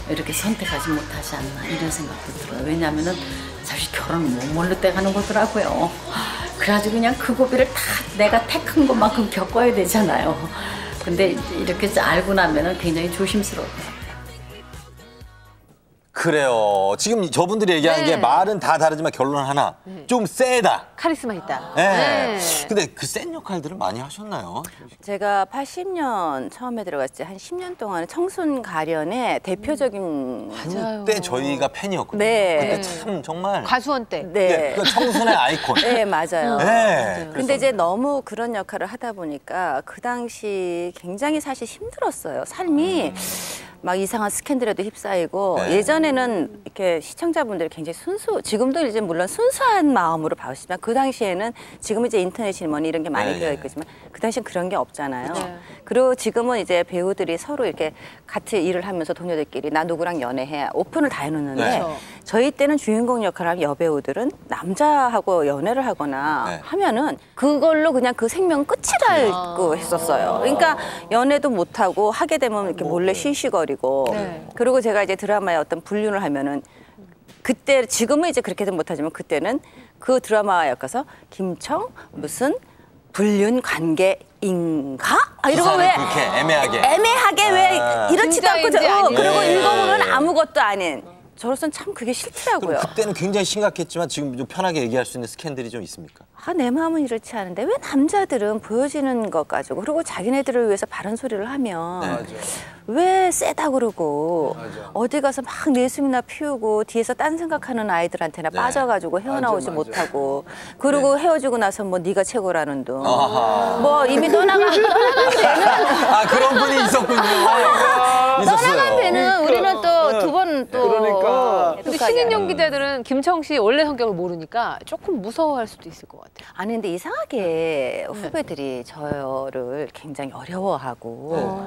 이렇게 선택하지 못하지 않나 이런 생각도 들어요. 왜냐하면은 사실 결혼을 못 몰래 떼가는 거더라고요. 그래가지고 그냥 그 고비를 다 내가 택한 것만큼 겪어야 되잖아요. 근데 이렇게 알고 나면은 굉장히 조심스러워요. 그래요. 지금 저분들이 얘기하는 네. 게 말은 다 다르지만 결론 하나. 좀 세다. 카리스마 있다. 예. 네. 근데 그 센 역할들을 많이 하셨나요? 제가 80년 처음에 들어갔을 때 한 10년 동안 청순 가련의 대표적인 한때 저희가 팬이었거든요. 네. 그때 참 정말 가수원 때. 네. 그 청순의 아이콘. 네, 맞아요. 네. 근데 이제 너무 그런 역할을 하다 보니까 그 당시 굉장히 사실 힘들었어요. 삶이 막 이상한 스캔들에도 휩싸이고 네. 예전에는 이렇게 시청자분들이 굉장히 순수 지금도 이제 물론 순수한 마음으로 봐주시지만 그 당시에는 지금 이제 인터넷이 뭐니 이런 게 많이 네, 되어 네. 있지만 그 당시엔 그런 게 없잖아요. 그쵸. 그리고 지금은 이제 배우들이 서로 이렇게 같이 일을 하면서 동료들끼리 나 누구랑 연애해 오픈을 다 해놓는데 네. 저희 때는 주인공 역할을 하는 여배우들은 남자하고 연애를 하거나 네. 하면은 그걸로 그냥 그 생명 끝이라고 했었어요. 그러니까 연애도 못 하고 하게 되면 이렇게 몰래 쉬쉬거리고 네. 그리고 제가 이제 드라마에 어떤 불륜을 하면은 그때 지금은 이제 그렇게는 못하지만 그때는 그 드라마에 엮어서 김청 무슨 불륜 관계인가? 아, 이러고 왜 그렇게 애매하게. 애매하게 왜 아. 이렇지도 않고 저, 어. 그리고 네. 읽어보면 아무것도 아닌 저로서는 참 그게 싫더라고요. 그럼 그때는 굉장히 심각했지만 지금 좀 편하게 얘기할 수 있는 스캔들이 좀 있습니까? 아, 내 마음은 이렇지 않은데 왜 남자들은 보여지는 것 가지고 그리고 자기네들을 위해서 바른 소리를 하면 왜 세다 그러고 어디 가서 막 내숭이나 피우고 뒤에서 딴 생각하는 아이들한테나 네. 빠져가지고 헤어나오지 맞아, 맞아. 못하고 그리고 헤어지고 나서 뭐 네가 최고라는 둥. 뭐 이미 떠나간 아 그런 분이 있었군요. 떠나간 배는 우리는 또 두 번또 그러니까. 근데 신인 연기자들은 김청 씨 원래 성격을 모르니까 조금 무서워할 수도 있을 것 같아요. 아니 근데 이상하게 후배들이 저를 굉장히 어려워하고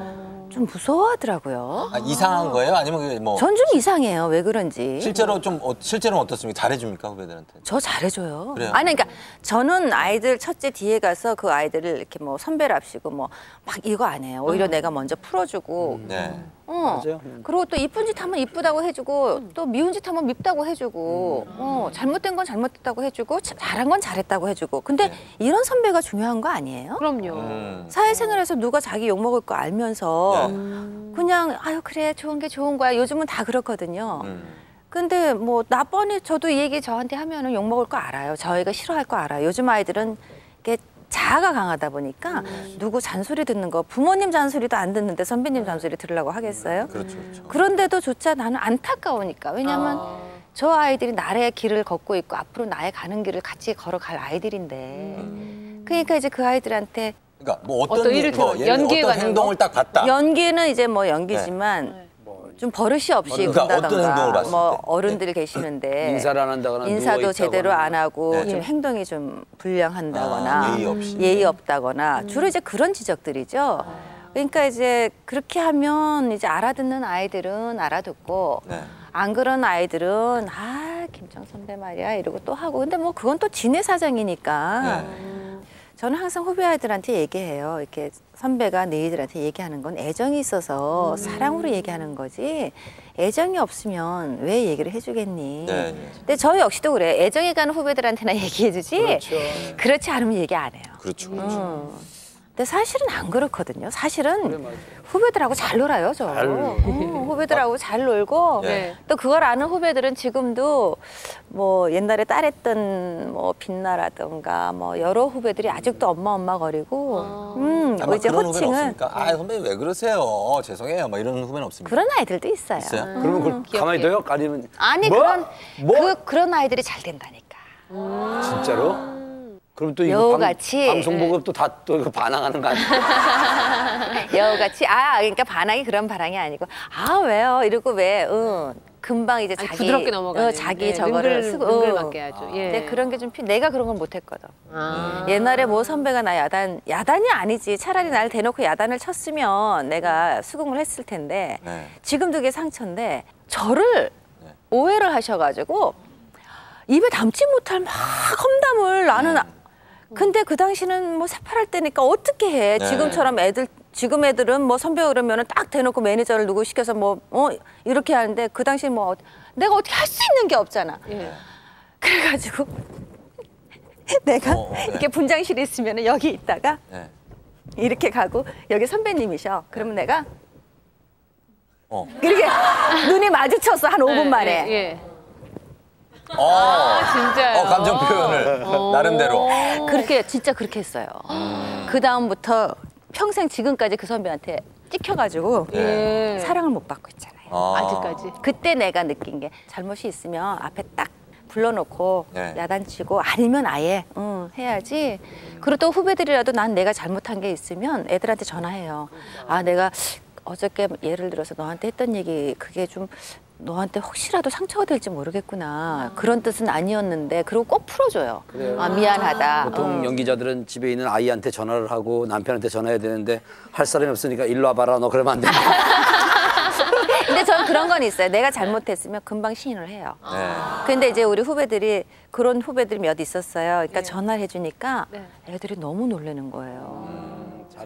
좀 무서워하더라고요. 아, 이상한 거예요? 아니면 그게 뭐 전 좀 이상해요. 왜 그런지. 실제로 좀 어, 실제로는 어떻습니까? 잘해줍니까 후배들한테? 저 잘해줘요. 그래요? 아니 그러니까 저는 아이들 첫째 뒤에 가서 그 아이들을 이렇게 뭐 선배랍시고 뭐 막 이거 안 해요. 오히려 내가 먼저 풀어주고. 네. 어. 그리고 또 이쁜 짓 하면 이쁘다고 해주고 또 미운 짓 하면 밉다고 해주고 어, 잘못된 건 잘못됐다고 해주고 자- 잘한 건 잘했다고 해주고 근데 이런 선배가 중요한 거 아니에요? 그럼요. 사회생활에서 누가 자기 욕 먹을 거 알면서 네. 그냥 아유 그래 좋은 게 좋은 거야 요즘은 다 그렇거든요. 음. 근데 뭐 나 뻔히 저도 이 얘기 저한테 하면은 욕 먹을 거 알아요. 저희가 싫어할 거 알아요. 요즘 아이들은 자아가 강하다 보니까 누구 잔소리 듣는 거 부모님 잔소리도 안 듣는데 선배님 잔소리 들으려고 하겠어요? 그렇죠, 그렇죠. 그런데도 조차 나는 안타까우니까. 왜냐하면 저 아이들이 나의 길을 걷고 있고 앞으로 나의 가는 길을 같이 걸어갈 아이들인데. 그러니까 이제 그 아이들한테 그러니까 뭐 어떤, 어떤 일, 이를테면 뭐 연기에 어떤 관한 행동을 딱 봤다. 연기는 이제 뭐 연기지만 좀 버릇이 없이 그러니까 군다던가 뭐 때? 어른들 계시는데 인사를 안 한다거나 인사도 제대로. 안 하고 네. 좀 행동이 좀 불량한다거나 아, 예의 없이. 예의 없다거나 주로 이제 그런 지적들이죠. 그러니까 이제 그렇게 하면 이제 알아듣는 아이들은 알아듣고 네. 안 그런 아이들은 아 김정 선배 말이야 이러고 또 하고 근데 뭐 그건 또 지네 사정이니까 저는 항상 후배 아이들한테 얘기해요 이렇게 선배가 너희들한테 얘기하는 건 애정이 있어서 사랑으로 얘기하는 거지 애정이 없으면 왜 얘기를 해주겠니? 네, 네. 근데 저 역시도 그래. 애정이 가는 후배들한테나 얘기해주지. 그렇죠. 그렇지 않으면 얘기 안 해요. 그렇죠, 그렇죠. 음. 근데 사실은 안 그렇거든요. 사실은 후배들하고 잘 놀아요, 저. 음, 후배들하고 잘 놀고 네. 또 그걸 아는 후배들은 지금도 뭐 옛날에 딸했던 뭐 빛나라든가 뭐 여러 후배들이 아직도 엄마 엄마 거리고 음, 아마 이제 호칭은 없습니까? 아 선배님 왜 그러세요? 죄송해요. 뭐 이런 후배는 없습니까? 그런 아이들도 있어요. 있어요? 그러면 그걸 가만히 둬요? 아니면 아니 뭐? 그런 뭐? 그 그런 아이들이 잘 된다니까. 진짜로? 그럼 또 이거 방, 여우같이. 방송 보고 또 다또 이거 반항하는 거 아니에요? 여우같이 아 그러니까 반항이 그런 반항이 아니고 아 왜요 이러고 왜 응. 금방 이제 아니, 자기 부드럽게 넘어가는. 어, 자기 네, 저거를 쓰고 능글맞게 응. 아주, 예. 근데 그런 게좀 필. 내가 그런 건 못했거든. 아. 옛날에 뭐 선배가 나 야단 야단이 아니지 차라리 날 대놓고 야단을 쳤으면 내가 수긍을 했을 텐데 네. 지금도 그게 상처인데 저를 오해를 하셔가지고 입에 담지 못할 막 험담을 나는 아- 근데 그 당시는 뭐 새파랄 때니까 어떻게 해 네. 지금처럼 애들 지금 애들은 뭐 선배 그러면은 딱 대놓고 매니저를 누구 시켜서 뭐 어 이렇게 하는데 그 당시 뭐 어- 내가 어떻게 할 수 있는 게 없잖아 그래가지고 내가 어, 어, 네. 이렇게 분장실에 있으면 여기 있다가 네. 이렇게 가고 여기 선배님이셔 그러면 내가 어. 이렇게 눈이 마주쳤어 한 5분 예, 만에 예. 어. 아, 진짜요? 어, 감정 표현을 어. 나름대로. 그렇게 진짜 그렇게 했어요. 그 다음부터 평생 지금까지 그 선배한테 찍혀가지고 예. 사랑을 못 받고 있잖아요. 아. 아직까지. 그때 내가 느낀 게 잘못이 있으면 앞에 딱 불러놓고 네. 야단치고 아니면 아예 응, 해야지. 그리고 또 후배들이라도 난 내가 잘못한 게 있으면 애들한테 전화해요. 아 내가 어저께 예를 들어서 너한테 했던 얘기 그게 좀 너한테 혹시라도 상처가 될지 모르겠구나 그런 뜻은 아니었는데 그리고 꼭 풀어줘요. 아 미안하다. 보통 어. 연기자들은 집에 있는 아이한테 전화를 하고 남편한테 전화해야 되는데 할 사람이 없으니까 일로 와봐라 너 그러면 안 돼. 근데 저는 그런 건 있어요. 내가 잘못했으면 금방 시인을 해요. 근데 이제 우리 후배들이 그런 후배들이 몇 있었어요. 그러니까 전화를 해주니까 애들이 너무 놀라는 거예요.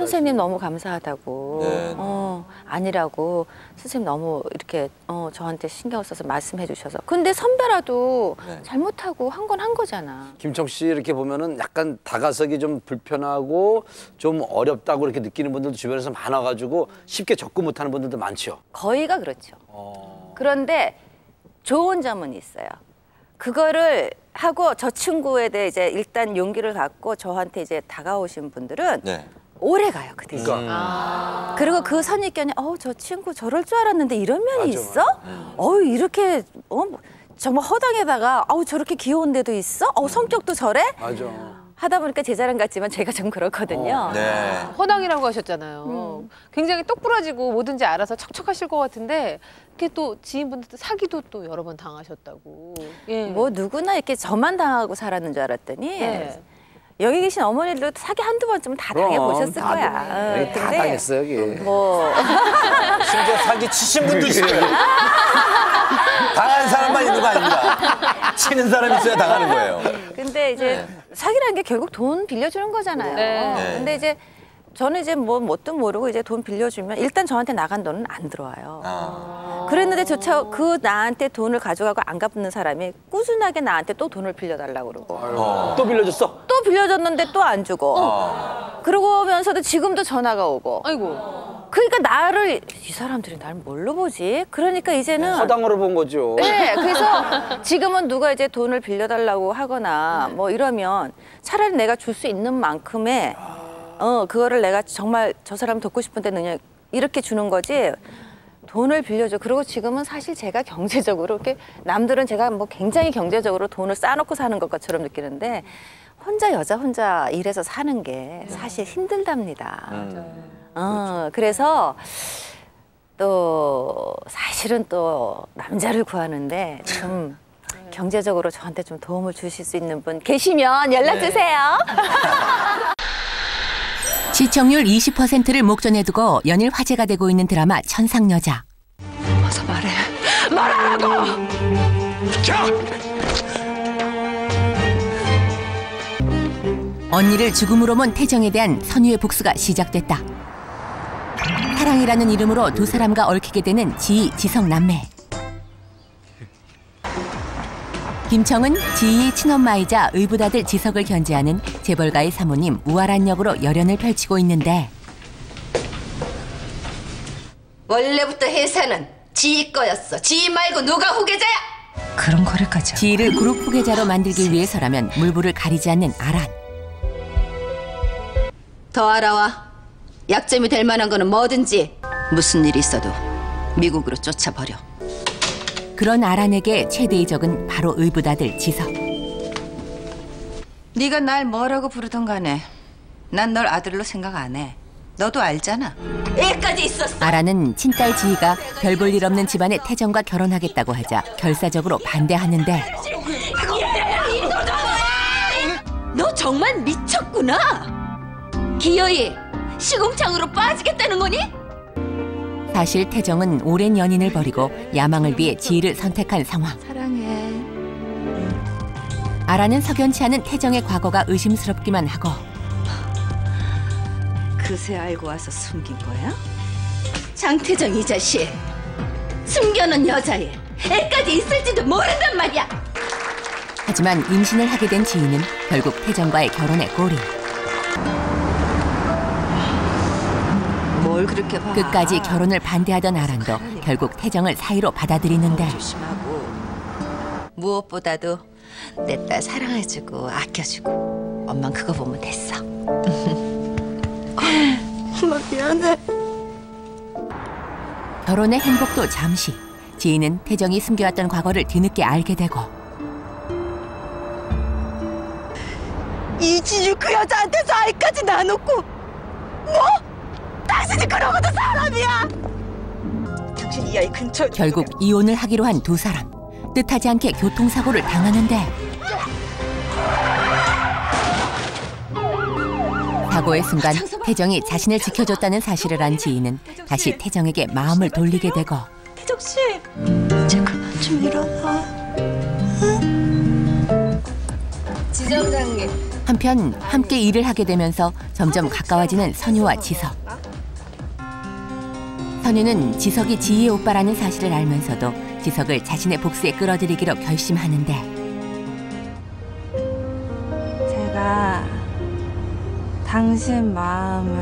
선생님 너무 감사하다고. 네. 어, 아니라고. 선생님 너무 이렇게 어, 저한테 신경 써서 말씀해 주셔서. 근데 선배라도 네. 잘못하고 한건한 거잖아. 김청 씨 이렇게 보면은 약간 다가서기 좀 불편하고 좀 어렵다고 이렇게 느끼는 분들도 주변에서 많아가지고 쉽게 접근 못하는 분들도 많죠. 거의가 그렇죠. 그런데 좋은 점은 있어요. 그거를 하고 저 친구에 대해 이제 일단 용기를 갖고 저한테 이제 다가오신 분들은 네. 오래 가요 그 대신. 그러니까. 그리고 그 선입견이 어저 친구 저럴 줄 알았는데 이런 면이 맞아, 있어? 어우 이렇게 어 정말 허당에다가 어우 저렇게 귀여운 데도 있어? 어 성격도 저래? 맞아. 하다 보니까 제 자랑 같지만 제가 좀 그렇거든요. 네. 허당이라고 하셨잖아요. 굉장히 똑부러지고 뭐든지 알아서 척척하실 것 같은데 그게 또 지인분들도 사기도 또 여러 번 당하셨다고. 예. 뭐 누구나 이렇게 저만 당하고 살았는 줄 알았더니 네. 여기 계신 어머니들도 사기 한두 번쯤은 다 그럼, 당해보셨을 다 거야. 당- 어, 다 근데 당했어요 여기. 뭐 심지어 사기 치신 분도 있어요. 당한 사람만 있는 거 아닙니다. 치는 사람 있어야 당하는 거예요. 근데 이제 사기라는 게 결국 돈 빌려주는 거잖아요. 네. 네. 근데 이제 저는 이제 뭐 뭣도 모르고 이제 돈 빌려주면 일단 저한테 나간 돈은 안 들어와요. 아. 그랬는데 저차 그 나한테 돈을 가져가고 안 갚는 사람이 꾸준하게 나한테 또 돈을 빌려달라고 그러고 어. 또 빌려줬어? 또 빌려줬는데 또 안 주고 아. 그러고면서도 지금도 전화가 오고 아이고. 그러니까 나를 이 사람들이 날 뭘로 보지? 그러니까 이제는 허당으로 본 거죠. 네, 그래서 지금은 누가 이제 돈을 빌려달라고 하거나 뭐 이러면 차라리 내가 줄 수 있는 만큼의 어 그거를 내가 정말 저 사람 돕고 싶은데 그냥 이렇게 주는 거지. 돈을 빌려줘. 그리고 지금은 사실 제가 경제적으로 이렇게 남들은 제가 뭐 굉장히 경제적으로 돈을 쌓아놓고 사는 것처럼 느끼는데 혼자 여자 혼자 일해서 사는 게 사실 힘들답니다. 어, 그래서 또 사실은 또 남자를 구하는데 좀 경제적으로 저한테 좀 도움을 주실 수 있는 분 계시면 연락 주세요. 시청률 20%를 목전에 두고 연일 화제가 되고 있는 드라마 천상여자. 어서 말해. 말하라고! 언니를 죽음으로 먼 태정에 대한 선유의 복수가 시작됐다. 사랑이라는 이름으로 두 사람과 얽히게 되는 지희 지성 남매. 김청은 지희의 친엄마이자 의붓아들 지석을 견제하는 재벌가의 사모님 우아란 역으로 열연을 펼치고 있는데 원래부터 회사는 지희 거였어. 지희 말고 누가 후계자야? 그런 거래까지. 지희를 그룹 후계자로 만들기 위해서라면 물불을 가리지 않는 아란. 더 알아와. 약점이 될 만한 거는 뭐든지 무슨 일이 있어도 미국으로 쫓아버려. 그런 아란에게 최대의 적은 바로 의붓아들 지석 네가 날 뭐라고 부르던 간에 난 널 아들로 생각 안 해. 너도 알잖아. 애까지 있었어. 아란은 친딸 지희가 별 볼 일 없는 집안의 태정과 결혼하겠다고 하자 결사적으로 반대하는데 너 정말 미쳤구나. 기어이 시궁창으로 빠지겠다는 거니? 사실 태정은 오랜 연인을 버리고 야망을 위해 지희를 선택한 상황 사랑해. 아란은 석연치 않은 태정의 과거가 의심스럽기만 하고 그새 알고 와서 숨긴 거야? 장태정 이 자식 숨겨놓은 여자애 애까지 있을지도 모른단 말이야. 하지만 임신을 하게 된 지희는 결국 태정과의 결혼에 꼬리 뭘 그렇게 봐? 끝까지 결혼을 반대하던 아란도 결국 태정을 사이로 받아들이는데 조심하고 무엇보다도 내 딸 사랑해주고 아껴주고 엄만 그거 보면 됐어. 엄마 미안해. 결혼의 행복도 잠시 지희는 태정이 숨겨왔던 과거를 뒤늦게 알게 되고 이진유 그 여자한테서 아이까지 나놓고 뭐? 당신이 그러고도 사람이야? 당신 이 아이 근처 결국 이혼을 하기로 한 두 사람 뜻하지 않게 교통사고를 당하는데 사고의 순간 태정이 자신을 지켜줬다는 사실을 안 지희는 다시 태정에게 마음을 돌리게 되고 태정 씨, 이제 그만 좀 일어나. 지점장님. 한편 함께 일을 하게 되면서 점점 가까워지는 선유와 지석. 선유는 지석이 지희의 오빠라는 사실을 알면서도 지석을 자신의 복수에 끌어들이기로 결심하는데 제가 당신 마음을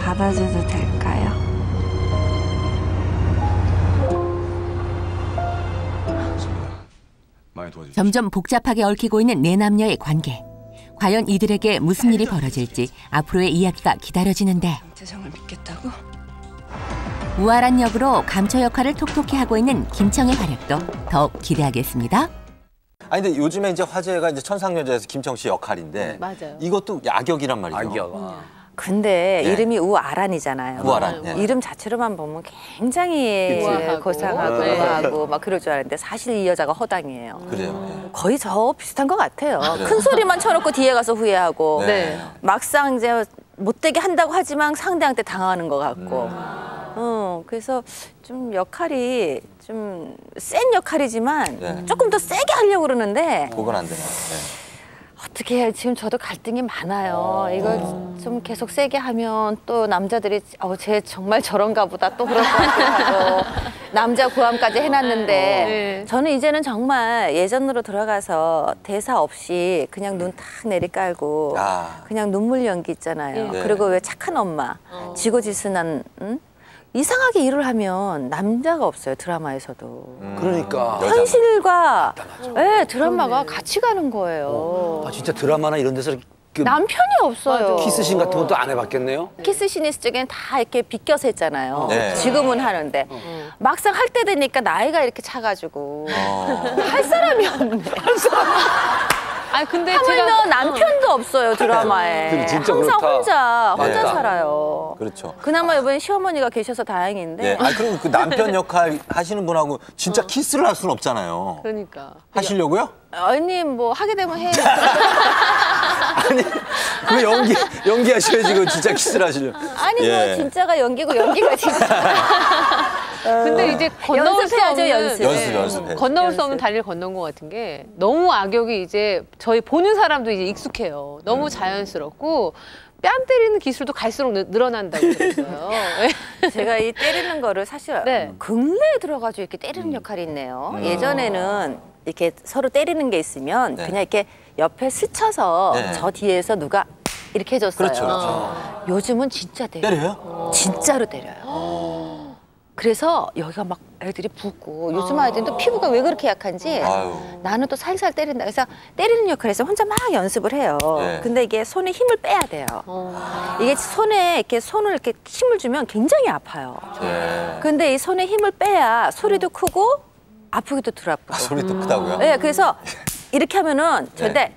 받아줘도 될까요? 점점 복잡하게 얽히고 있는 네 남녀의 관계. 과연 이들에게 무슨 일이 벌어질지 앞으로의 이야기가 기다려지는데 태정을 믿겠다고? 우아란 역으로 감초 역할을 톡톡히 하고 있는 김청의 활약도 더욱 기대하겠습니다. 아니 근데 요즘에 이제 화제가 이제 천상여자에서 김청 씨 역할인데 맞아요. 이것도 악역이란 말이죠. 악역. 근데 네. 이름이 우아란이잖아요. 우아란, 네. 이름 자체로만 보면 굉장히 우아하고. 고상하고 네. 우아하고 막 그럴 줄 알았는데 사실 이 여자가 허당이에요. 그래요. 거의 저 비슷한 것 같아요. 그래요? 큰 소리만 쳐놓고 뒤에 가서 후회하고 네. 막상 이제 못되게 한다고 하지만 상대한테 당하는 것 같고. 어, 그래서 좀 역할이 좀 센 역할이지만 네. 조금 더 세게 하려고 그러는데 그건 안 되나. 네. 어떻게 해요? 지금 저도 갈등이 많아요. 이걸 좀 계속 세게 하면 또 남자들이 어, 쟤 정말 저런가 보다 또 그럴 것 같기도 하고 남자 고함까지 해놨는데 네. 저는 이제는 정말 예전으로 돌아가서 대사 없이 그냥 눈탁 내리깔고 아. 그냥 눈물 연기 있잖아요. 네. 그리고 왜 착한 엄마, 지고지순한 응? 이상하게 일을 하면 남자가 없어요 드라마에서도. 그러니까. 현실과 예, 드라마가 같이 가는 거예요. 아, 진짜 드라마나 이런 데서 그 남편이 없어요. 키스신 같은 것도 안 해봤겠네요? 키스신 있을 적에는 다 이렇게 비껴서 했잖아요. 네. 지금은 하는데 막상 할 때 되니까 나이가 이렇게 차가지고 할 사람이 없네. 아 근데 하물며 제가 남편도 없어요 드라마에. 그래, 진짜 항상 그렇다. 혼자 혼자 네. 살아요. 그렇죠. 그나마 이번에 시어머니가 계셔서 다행인데. 네. 아 그럼 그 남편 역할 하시는 분하고 진짜 키스를 할 수는 없잖아요. 그러니까 하시려고요? 아니 뭐 하게 되면 해요. 그 연기 연기하셔야지 그 진짜 키스를 하시려. 아니 뭐 예. 진짜가 연기고 연기가 진짜. 근데 이제 건너올 수 없는 연습. 연습, 연습해야죠. 건너올 수 없는 다리를 건넌 것 같은 게 너무 악역이 이제 저희 보는 사람도 이제 익숙해요. 너무 자연스럽고 뺨 때리는 기술도 갈수록 늘- 늘어난다고 들었어요. 제가 이 때리는 거를 사실 네. 근래에 들어가지고 이렇게 때리는 역할이 있네요. 음. 예전에는 이렇게 서로 때리는 게 있으면 네. 그냥 이렇게 옆에 스쳐서 네. 저 뒤에서 누가 이렇게 해줬어요. 그렇죠, 그렇죠. 요즘은 진짜 때려요. 때려요? 진짜로 때려요. 그래서 여기가 막 애들이 붓고 요즘 아이들은 또 피부가 왜 그렇게 약한지 아유. 나는 또 살살 때린다. 그래서 때리는 역할에서 혼자 막 연습을 해요. 네. 근데 이게 손에 힘을 빼야 돼요. 이게 손에 이렇게 손을 이렇게 힘을 주면 굉장히 아파요. 네. 근데 이 손에 힘을 빼야 소리도 크고 아프기도 덜 아프고. 아, 소리 또 크다고요? 네, 그래서 이렇게 하면은 절대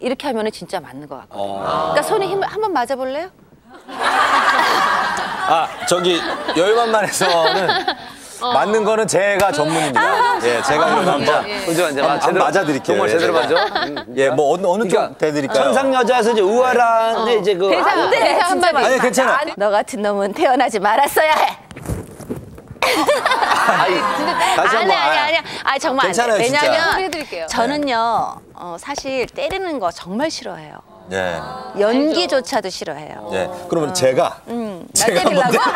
이렇게 하면은 진짜 맞는 것 같고. 어. 그러니까 손에 힘을 한번 맞아볼래요? 아 저기 여유만만해서는 맞는 거는 제가 전문입니다. 예, 제가 그럼 한번 예. 그죠, 이제 한번 제대로- 맞아 드릴게요. 정말 예, 제대로. 맞아? 음. 예, 뭐 어느 어느 쪽 대드릴까요? 천상 여자에서 이제 우아한데 이제 그 대사 안 돼. 대사 진짜 한마디. 아니, 괜찮아. 맞아. 너 같은 놈은 태어나지 말았어야 해. 다시 아니 한번, 아니 아. 아니 아니 정말 안 돼. 괜찮아요, 진짜. 왜냐면 해드릴게요. 저는요 어, 사실 때리는 거 정말 싫어해요. 예. 연기조차도 싫어해요. 예. 그러면 제가 음, 나 제가 때리려고?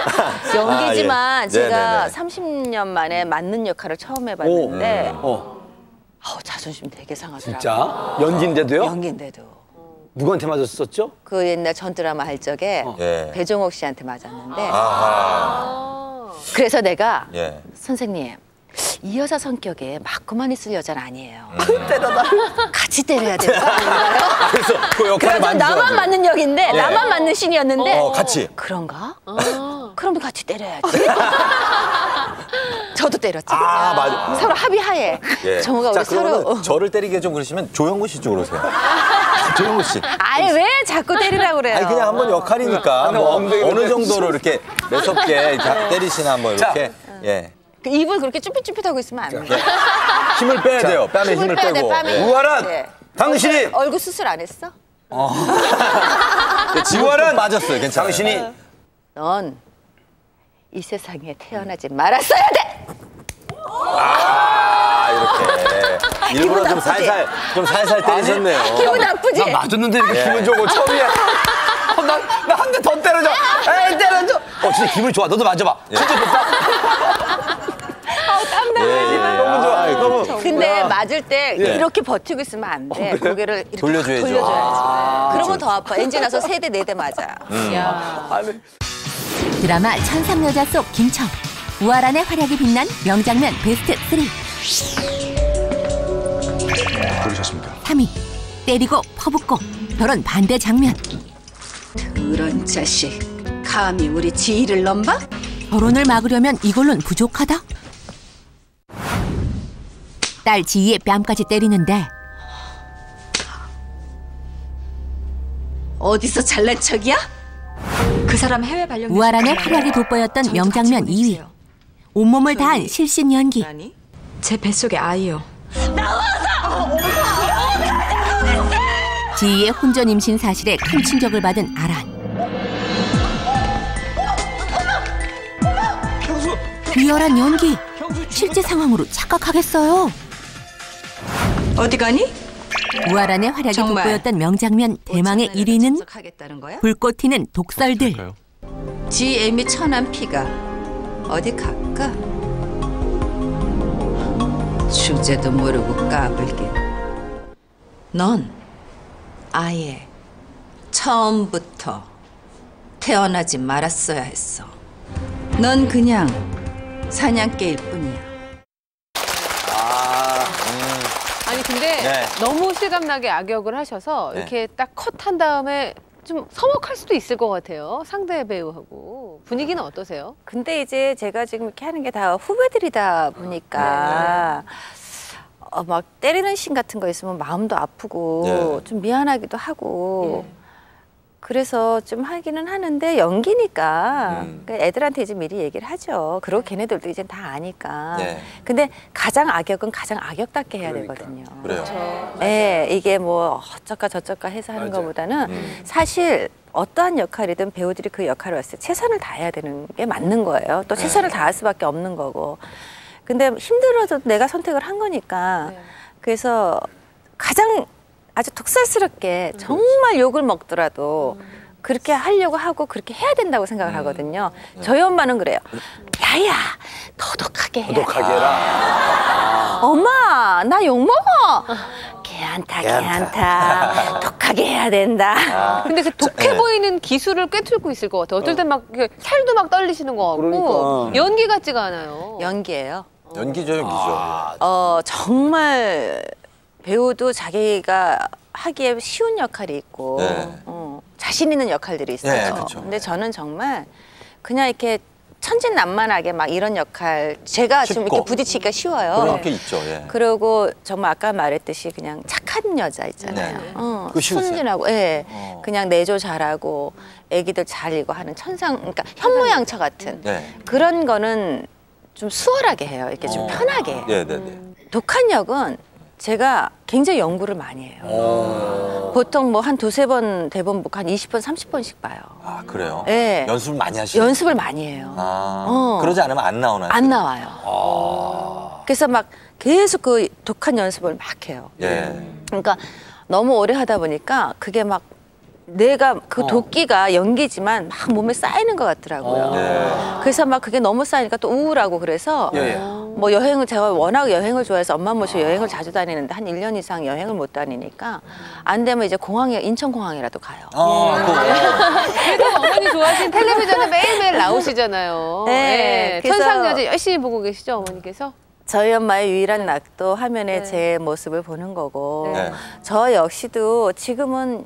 아, 연기지만 예. 제가 네네네. 30년 만에 맞는 역할을 처음 해봤는데 어. 아우, 자존심 되게 상하더라고요. 진짜? 연기인데도요? 연기인데도. 누구한테 맞았었죠? 그 옛날 전 드라마 할 적에 예. 배종옥 씨한테 맞았는데 아하. 그래서 내가 예. 선생님 이 여자 성격에 맞고만 있을 여자는 아니에요. 음. 때려다. 같이 때려야 아닌가요? 그래서 그 역할을 그래서 많이 나만. 맞는 역인데 예. 나만 맞는 신이었는데 어, 같이. 그런가? 그럼 같이 때려야지. 저도 때렸죠. 아, 맞아. 서로 합의하에 예. 정우가 자, 우리 서로 그러면 저를 때리게 좀 그러시면 조영구 씨 쪽으로 오세요. 조영구 씨. 아니 왜 자꾸 때리라고 그래요? 아니 그냥 한번 역할이니까 뭐 엉덩이로 어느 정도로 이렇게 매섭게 이렇게 때리시나 한번 자. 이렇게 예 그 입을 그렇게 쭈삣쭈삣하고 있으면 안 돼. 힘을 빼야 돼요. 뺨에 힘을, 빼야 돼, 빼고. 뺨에. 예. 우아란 네. 당신이 얼굴 수술 안 했어? 예, 지우아란 맞았어요. 괜찮아요. 당신이 넌 이 세상에 태어나지 말았어야 돼. 아 이렇게 일부러 좀? 살살 좀 살살 때리셨네요. 기분 나쁘지? 나 맞았는데 이렇게 예. 기분 좋고 처음이야. 어, 나한 대 더 때려줘. 에이 때려줘. 어 진짜 기분 좋아. 너도 맞아봐. 진짜 좋다. 예. 너무 좋아. 아이고. 너무. 근데 맞을 때 예. 이렇게 버티고 있으면 안 돼. 고개를 이렇게 돌려줘야죠. 돌려줘야지. 아, 그러면 더 아파. 엔진 나서 세 대 네 대 맞아요. 아니, 드라마 천상여자 속 김청 우아란의 활약이 빛난 명장면 베스트 3 부르셨습니까? 3위 때리고 퍼붓고 결혼 반대 장면 그런 자식 감히 우리 지희를 넘봐? 결혼을 막으려면 이걸로는 부족하다 딸 지희의 뺨까지 때리는데. 어디서 잘난 척이야? 그 사람 해외 발령 우아란의 활약이 돋보였던 명장면 2위. 온몸을 다한 실신 연기. 제 뱃속에 아이요. 지희의 혼전 임신 사실에 큰 충격을 받은 아란. 비열한 연기 실제 상황으로 착각하겠어요 어디 가니? 우아란의 활약이 정말 돋보였던 명장면 대망의 1위는 하겠다는 거야? 불꽃 튀는 독설들 GM이 천한 피가 어디 갈까? 주제도 모르고 까불긴. 넌 아예 처음부터 태어나지 말았어야 했어. 넌 그냥 사냥개일 뿐이야. 근데 네. 너무 실감나게 악역을 하셔서 네. 이렇게 딱 컷한 다음에 좀 서먹할 수도 있을 것 같아요. 상대 배우하고 분위기는 어떠세요? 근데 이제 제가 지금 이렇게 하는 게 다 후배들이다 보니까 어, 막 때리는 씬 같은 거 있으면 마음도 아프고 네. 좀 미안하기도 하고 그래서 좀 하기는 하는데 연기니까 음. 그러니까 애들한테 이제 미리 얘기를 하죠. 그리고 걔네들도 이제 다 아니까. 네. 근데 가장 악역은 가장 악역답게 해야 되거든요. 그래요. 예, 이게 뭐 어쩌까 저쩌까 해서 하는 맞아요. 것보다는 음. 사실 어떠한 역할이든 배우들이 그 역할을 했을 때 최선을 다해야 되는 게 맞는 거예요. 또 최선을 다할 수밖에 없는 거고. 근데 힘들어도 내가 선택을 한 거니까. 그래서 가장 아주 독살스럽게 정말 욕을 먹더라도 그렇게 하려고 하고 그렇게 해야 된다고 생각을 하거든요. 저희 엄마는 그래요. 야야, 도독하게 해야 도독하게 돼. 해라. 엄마, 나 욕 먹어. 괜찮다, 괜찮다. 독하게 해야 된다. 근데 그 독해 네. 보이는 기술을 꿰뚫고 있을 것 같아요. 어떨 땐 막 살도 막 떨리시는 것 같고 그러니까. 연기 같지가 않아요. 연기예요. 연기죠, 연기죠. 어, 정말 배우도 자기가 하기에 쉬운 역할이 있고 네. 어, 자신 있는 역할들이 있어요. 네. 근데 저는 정말 그냥 이렇게 천진난만하게 막 이런 역할 제가 좀 쉽고. 이렇게 부딪히기가 쉬워요. 그런 게 있죠, 예. 그리고 정말 아까 말했듯이 그냥 착한 여자 있잖아요. 네. 어? 순진하고, 예, 어. 그냥 내조 잘하고 애기들 잘 이고 하는 천상, 그러니까 현모양처 같은 네. 그런 거는 좀 수월하게 해요. 이렇게 좀 어. 편하게. 네, 네, 네. 독한 역은 제가 굉장히 연구를 많이 해요. 어. 보통 뭐 한 두세 번 대본 한 20번, 30번씩 봐요. 아, 그래요? 네. 연습을 많이 하시죠? 연습을 많이 해요. 아, 어. 그러지 않으면 안 나오나요? 안 나와요. 아. 그래서 막 계속 그 독한 연습을 막 해요. 예. 그러니까 너무 오래 하다 보니까 그게 막 내가 그 어. 도끼가 연기지만 막 몸에 쌓이는 것 같더라고요. 네. 그래서 막 그게 너무 쌓이니까 또 우울하고 그래서 예, 예. 뭐 여행을 제가 워낙 여행을 좋아해서 엄마 모시고 여행을 자주 다니는데 한 1년 이상 여행을 못 다니니까 안 되면 이제 공항에 인천공항이라도 가요. 아, 그래도 어머니 좋아하시는 텔레비전에 매일매일 나오시잖아요. 네, 네, 천상여자 열심히 보고 계시죠, 어머니께서? 저희 엄마의 유일한 낙도 화면에 제 모습을 보는 거고 네. 저 역시도 지금은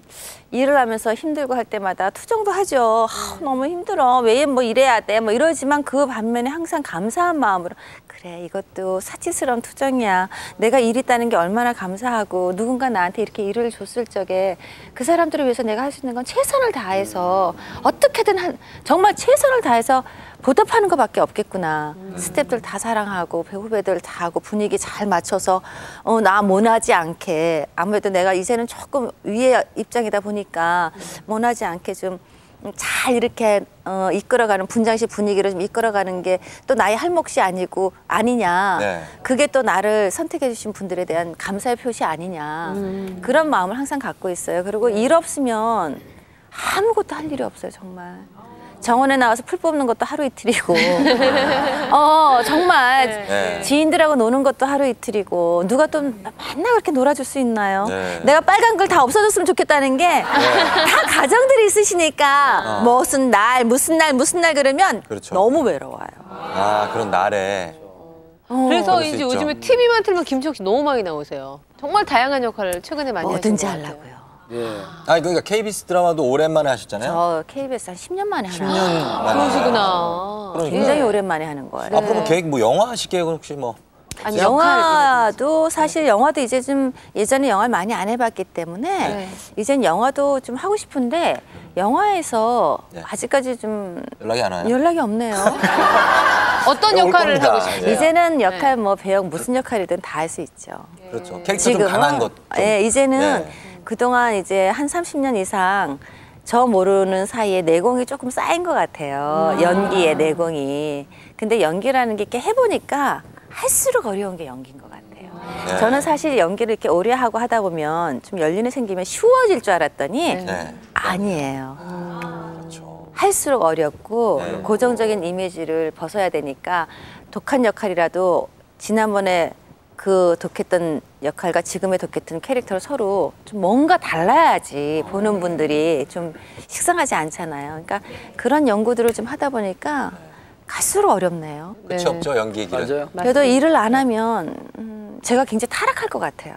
일을 하면서 힘들고 할 때마다 투정도 하죠. 아, 너무 힘들어. 왜 뭐 이래야 돼? 뭐 이러지만 그 반면에 항상 감사한 마음으로 그래 이것도 사치스러운 투정이야. 내가 일 있다는 게 얼마나 감사하고 누군가 나한테 이렇게 일을 줬을 적에 그 사람들을 위해서 내가 할 수 있는 건 최선을 다해서 어떻게든 한, 정말 최선을 다해서 보답하는 것밖에 없겠구나. 스태프들 다 사랑하고 배우 후배들 다 하고 분위기 잘 맞춰서 어, 나 모나지 않게 아무래도 내가 이제는 조금 위에 입장이다 보니까 모나지 않게 좀 잘 이렇게 어, 이끌어가는 분장실 분위기를 좀 이끌어가는 게 또 나의 할 몫이 아니고 아니냐. 네. 그게 또 나를 선택해 주신 분들에 대한 감사의 표시 아니냐. 그런 마음을 항상 갖고 있어요. 그리고 일 없으면 아무것도 할 일이 없어요, 정말. 정원에 나와서 풀 뽑는 것도 하루 이틀이고, 어 정말 네. 지인들하고 노는 것도 하루 이틀이고, 누가 또 맨날 그렇게 놀아줄 수 있나요? 네. 내가 빨간 글 다 없어졌으면 좋겠다는 게 다 가정들이 있으시니까 어. 무슨 날, 무슨 날, 무슨 날 그러면 그렇죠. 너무 외로워요. 아, 그런 날에. 그래서 그럴 수 이제. 요즘에 TV만 틀면 김치혁 씨 너무 많이 나오세요. 정말 다양한 역할을 최근에 많이 뭐든지 하시는 것 같아요. 하려고요. 예. 아, 그러니까 KBS 드라마도 오랜만에 하셨잖아요. 저 KBS 한 10년 만에 하나. 10년 만에. 그러시구나. 그러니까. 굉장히 오랜만에 하는 거예요. 앞으로 뭐 계획 뭐 영화 하실 계획은 혹시 뭐? 아니, 영화도 사실 영화도 이제 좀 예전에 영화를 많이 안 해봤기 때문에 네. 이젠 영화도 좀 하고 싶은데 영화에서 네. 아직까지 좀 연락이 안 와요? 연락이 없네요. 어떤 올 역할을 겁니다. 하고 싶어요? 네. 이제는 역할 뭐 배역 무슨 역할이든 다 할 수 있죠. 그렇죠. 캐릭터 좀 강한 것. 좀. 예, 이제는 네. 그동안 이제 한 30년 이상 저 모르는 사이에 내공이 조금 쌓인 것 같아요. 음. 연기의 내공이. 근데 연기라는 게 이렇게 해보니까 할수록 어려운 게 연기인 것 같아요. 네. 저는 사실 연기를 이렇게 오래 하고 하다 보면 좀 연륜이 생기면 쉬워질 줄 알았더니 네. 아니에요. 그렇죠. 할수록 어렵고 네. 고정적인 이미지를 벗어야 되니까 독한 역할이라도 지난번에 그 독했던 역할과 지금의 독했던 캐릭터를 서로 좀 뭔가 달라야지 보는 분들이 좀 식상하지 않잖아요. 그러니까 그런 연구들을 좀 하다 보니까 갈수록 어렵네요. 끝이 없죠, 연기 길은. 맞아요. 그래도 일을 안 하면 음, 제가 굉장히 타락할 것 같아요.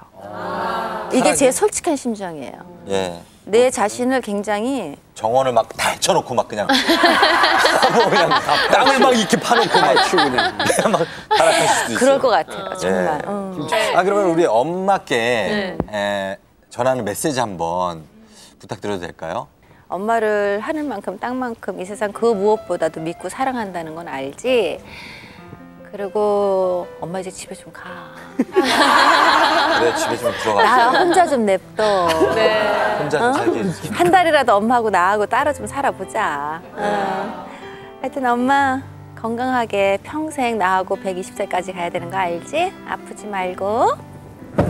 이게 제 솔직한 심정이에요. 예. 내 자신을 굉장히 정원을 막 다 헤쳐놓고 막 그냥 뭐 그냥 땅을 막 이렇게 파놓고 막추 그냥. 그냥 막 타락할 수도 있어요. 그럴 것 같아요. 정말. 네. 음. 아 그러면 우리 엄마께 에, 전하는 메시지 한번 부탁드려도 될까요? 엄마를 하늘만큼 땅만큼 이 세상 그 무엇보다도 믿고 사랑한다는 건 알지. 그리고 엄마 이제 집에 좀 가. 그래 집에 좀나 들어가서 혼자 좀 냅둬. 혼자 좀 어? 살게. 한 달이라도 엄마하고 나하고 따로 좀 살아보자. 어. 하여튼 엄마 건강하게 평생 나하고 120세까지 가야 되는 거 알지? 아프지 말고.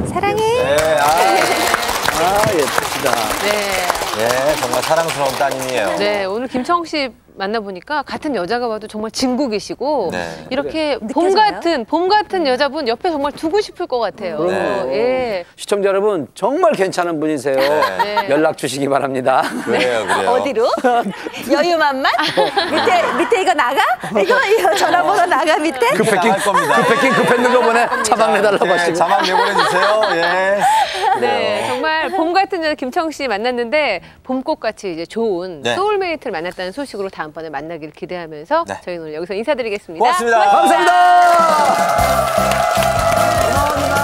사랑해. 네, 아. 아, 예쁘시다. 네. 예, 정말 사랑스러운 따님이에요. 네, 오늘 김청 씨 만나보니까 같은 여자가 봐도 정말 진국이시고 네. 이렇게 봄 같은 봄 같은 여자분 옆에 정말 두고 싶을 것 같아요. 그럼요. 예. 시청자 여러분 정말 괜찮은 분이세요. 네. 연락 주시기 바랍니다. 그래요, 그래요. 어디로? 여유만만? 밑에 밑에 이거 나가? 이거 이거 전화번호 나가 밑에? 급했긴 급했긴 급했는 거 보네. 차박 내달라고 예, 하시고. 자막 내보내주세요. 예. 네, 정말 봄 같은 여자 김청 씨 만났는데 봄꽃 같이 이제 좋은 네. 소울메이트를 만났다는 소식으로 다음 다음번에 만나길 기대하면서 네. 저희는 오늘 여기서 인사드리겠습니다. 고맙습니다. 고맙습니다. 감사합니다.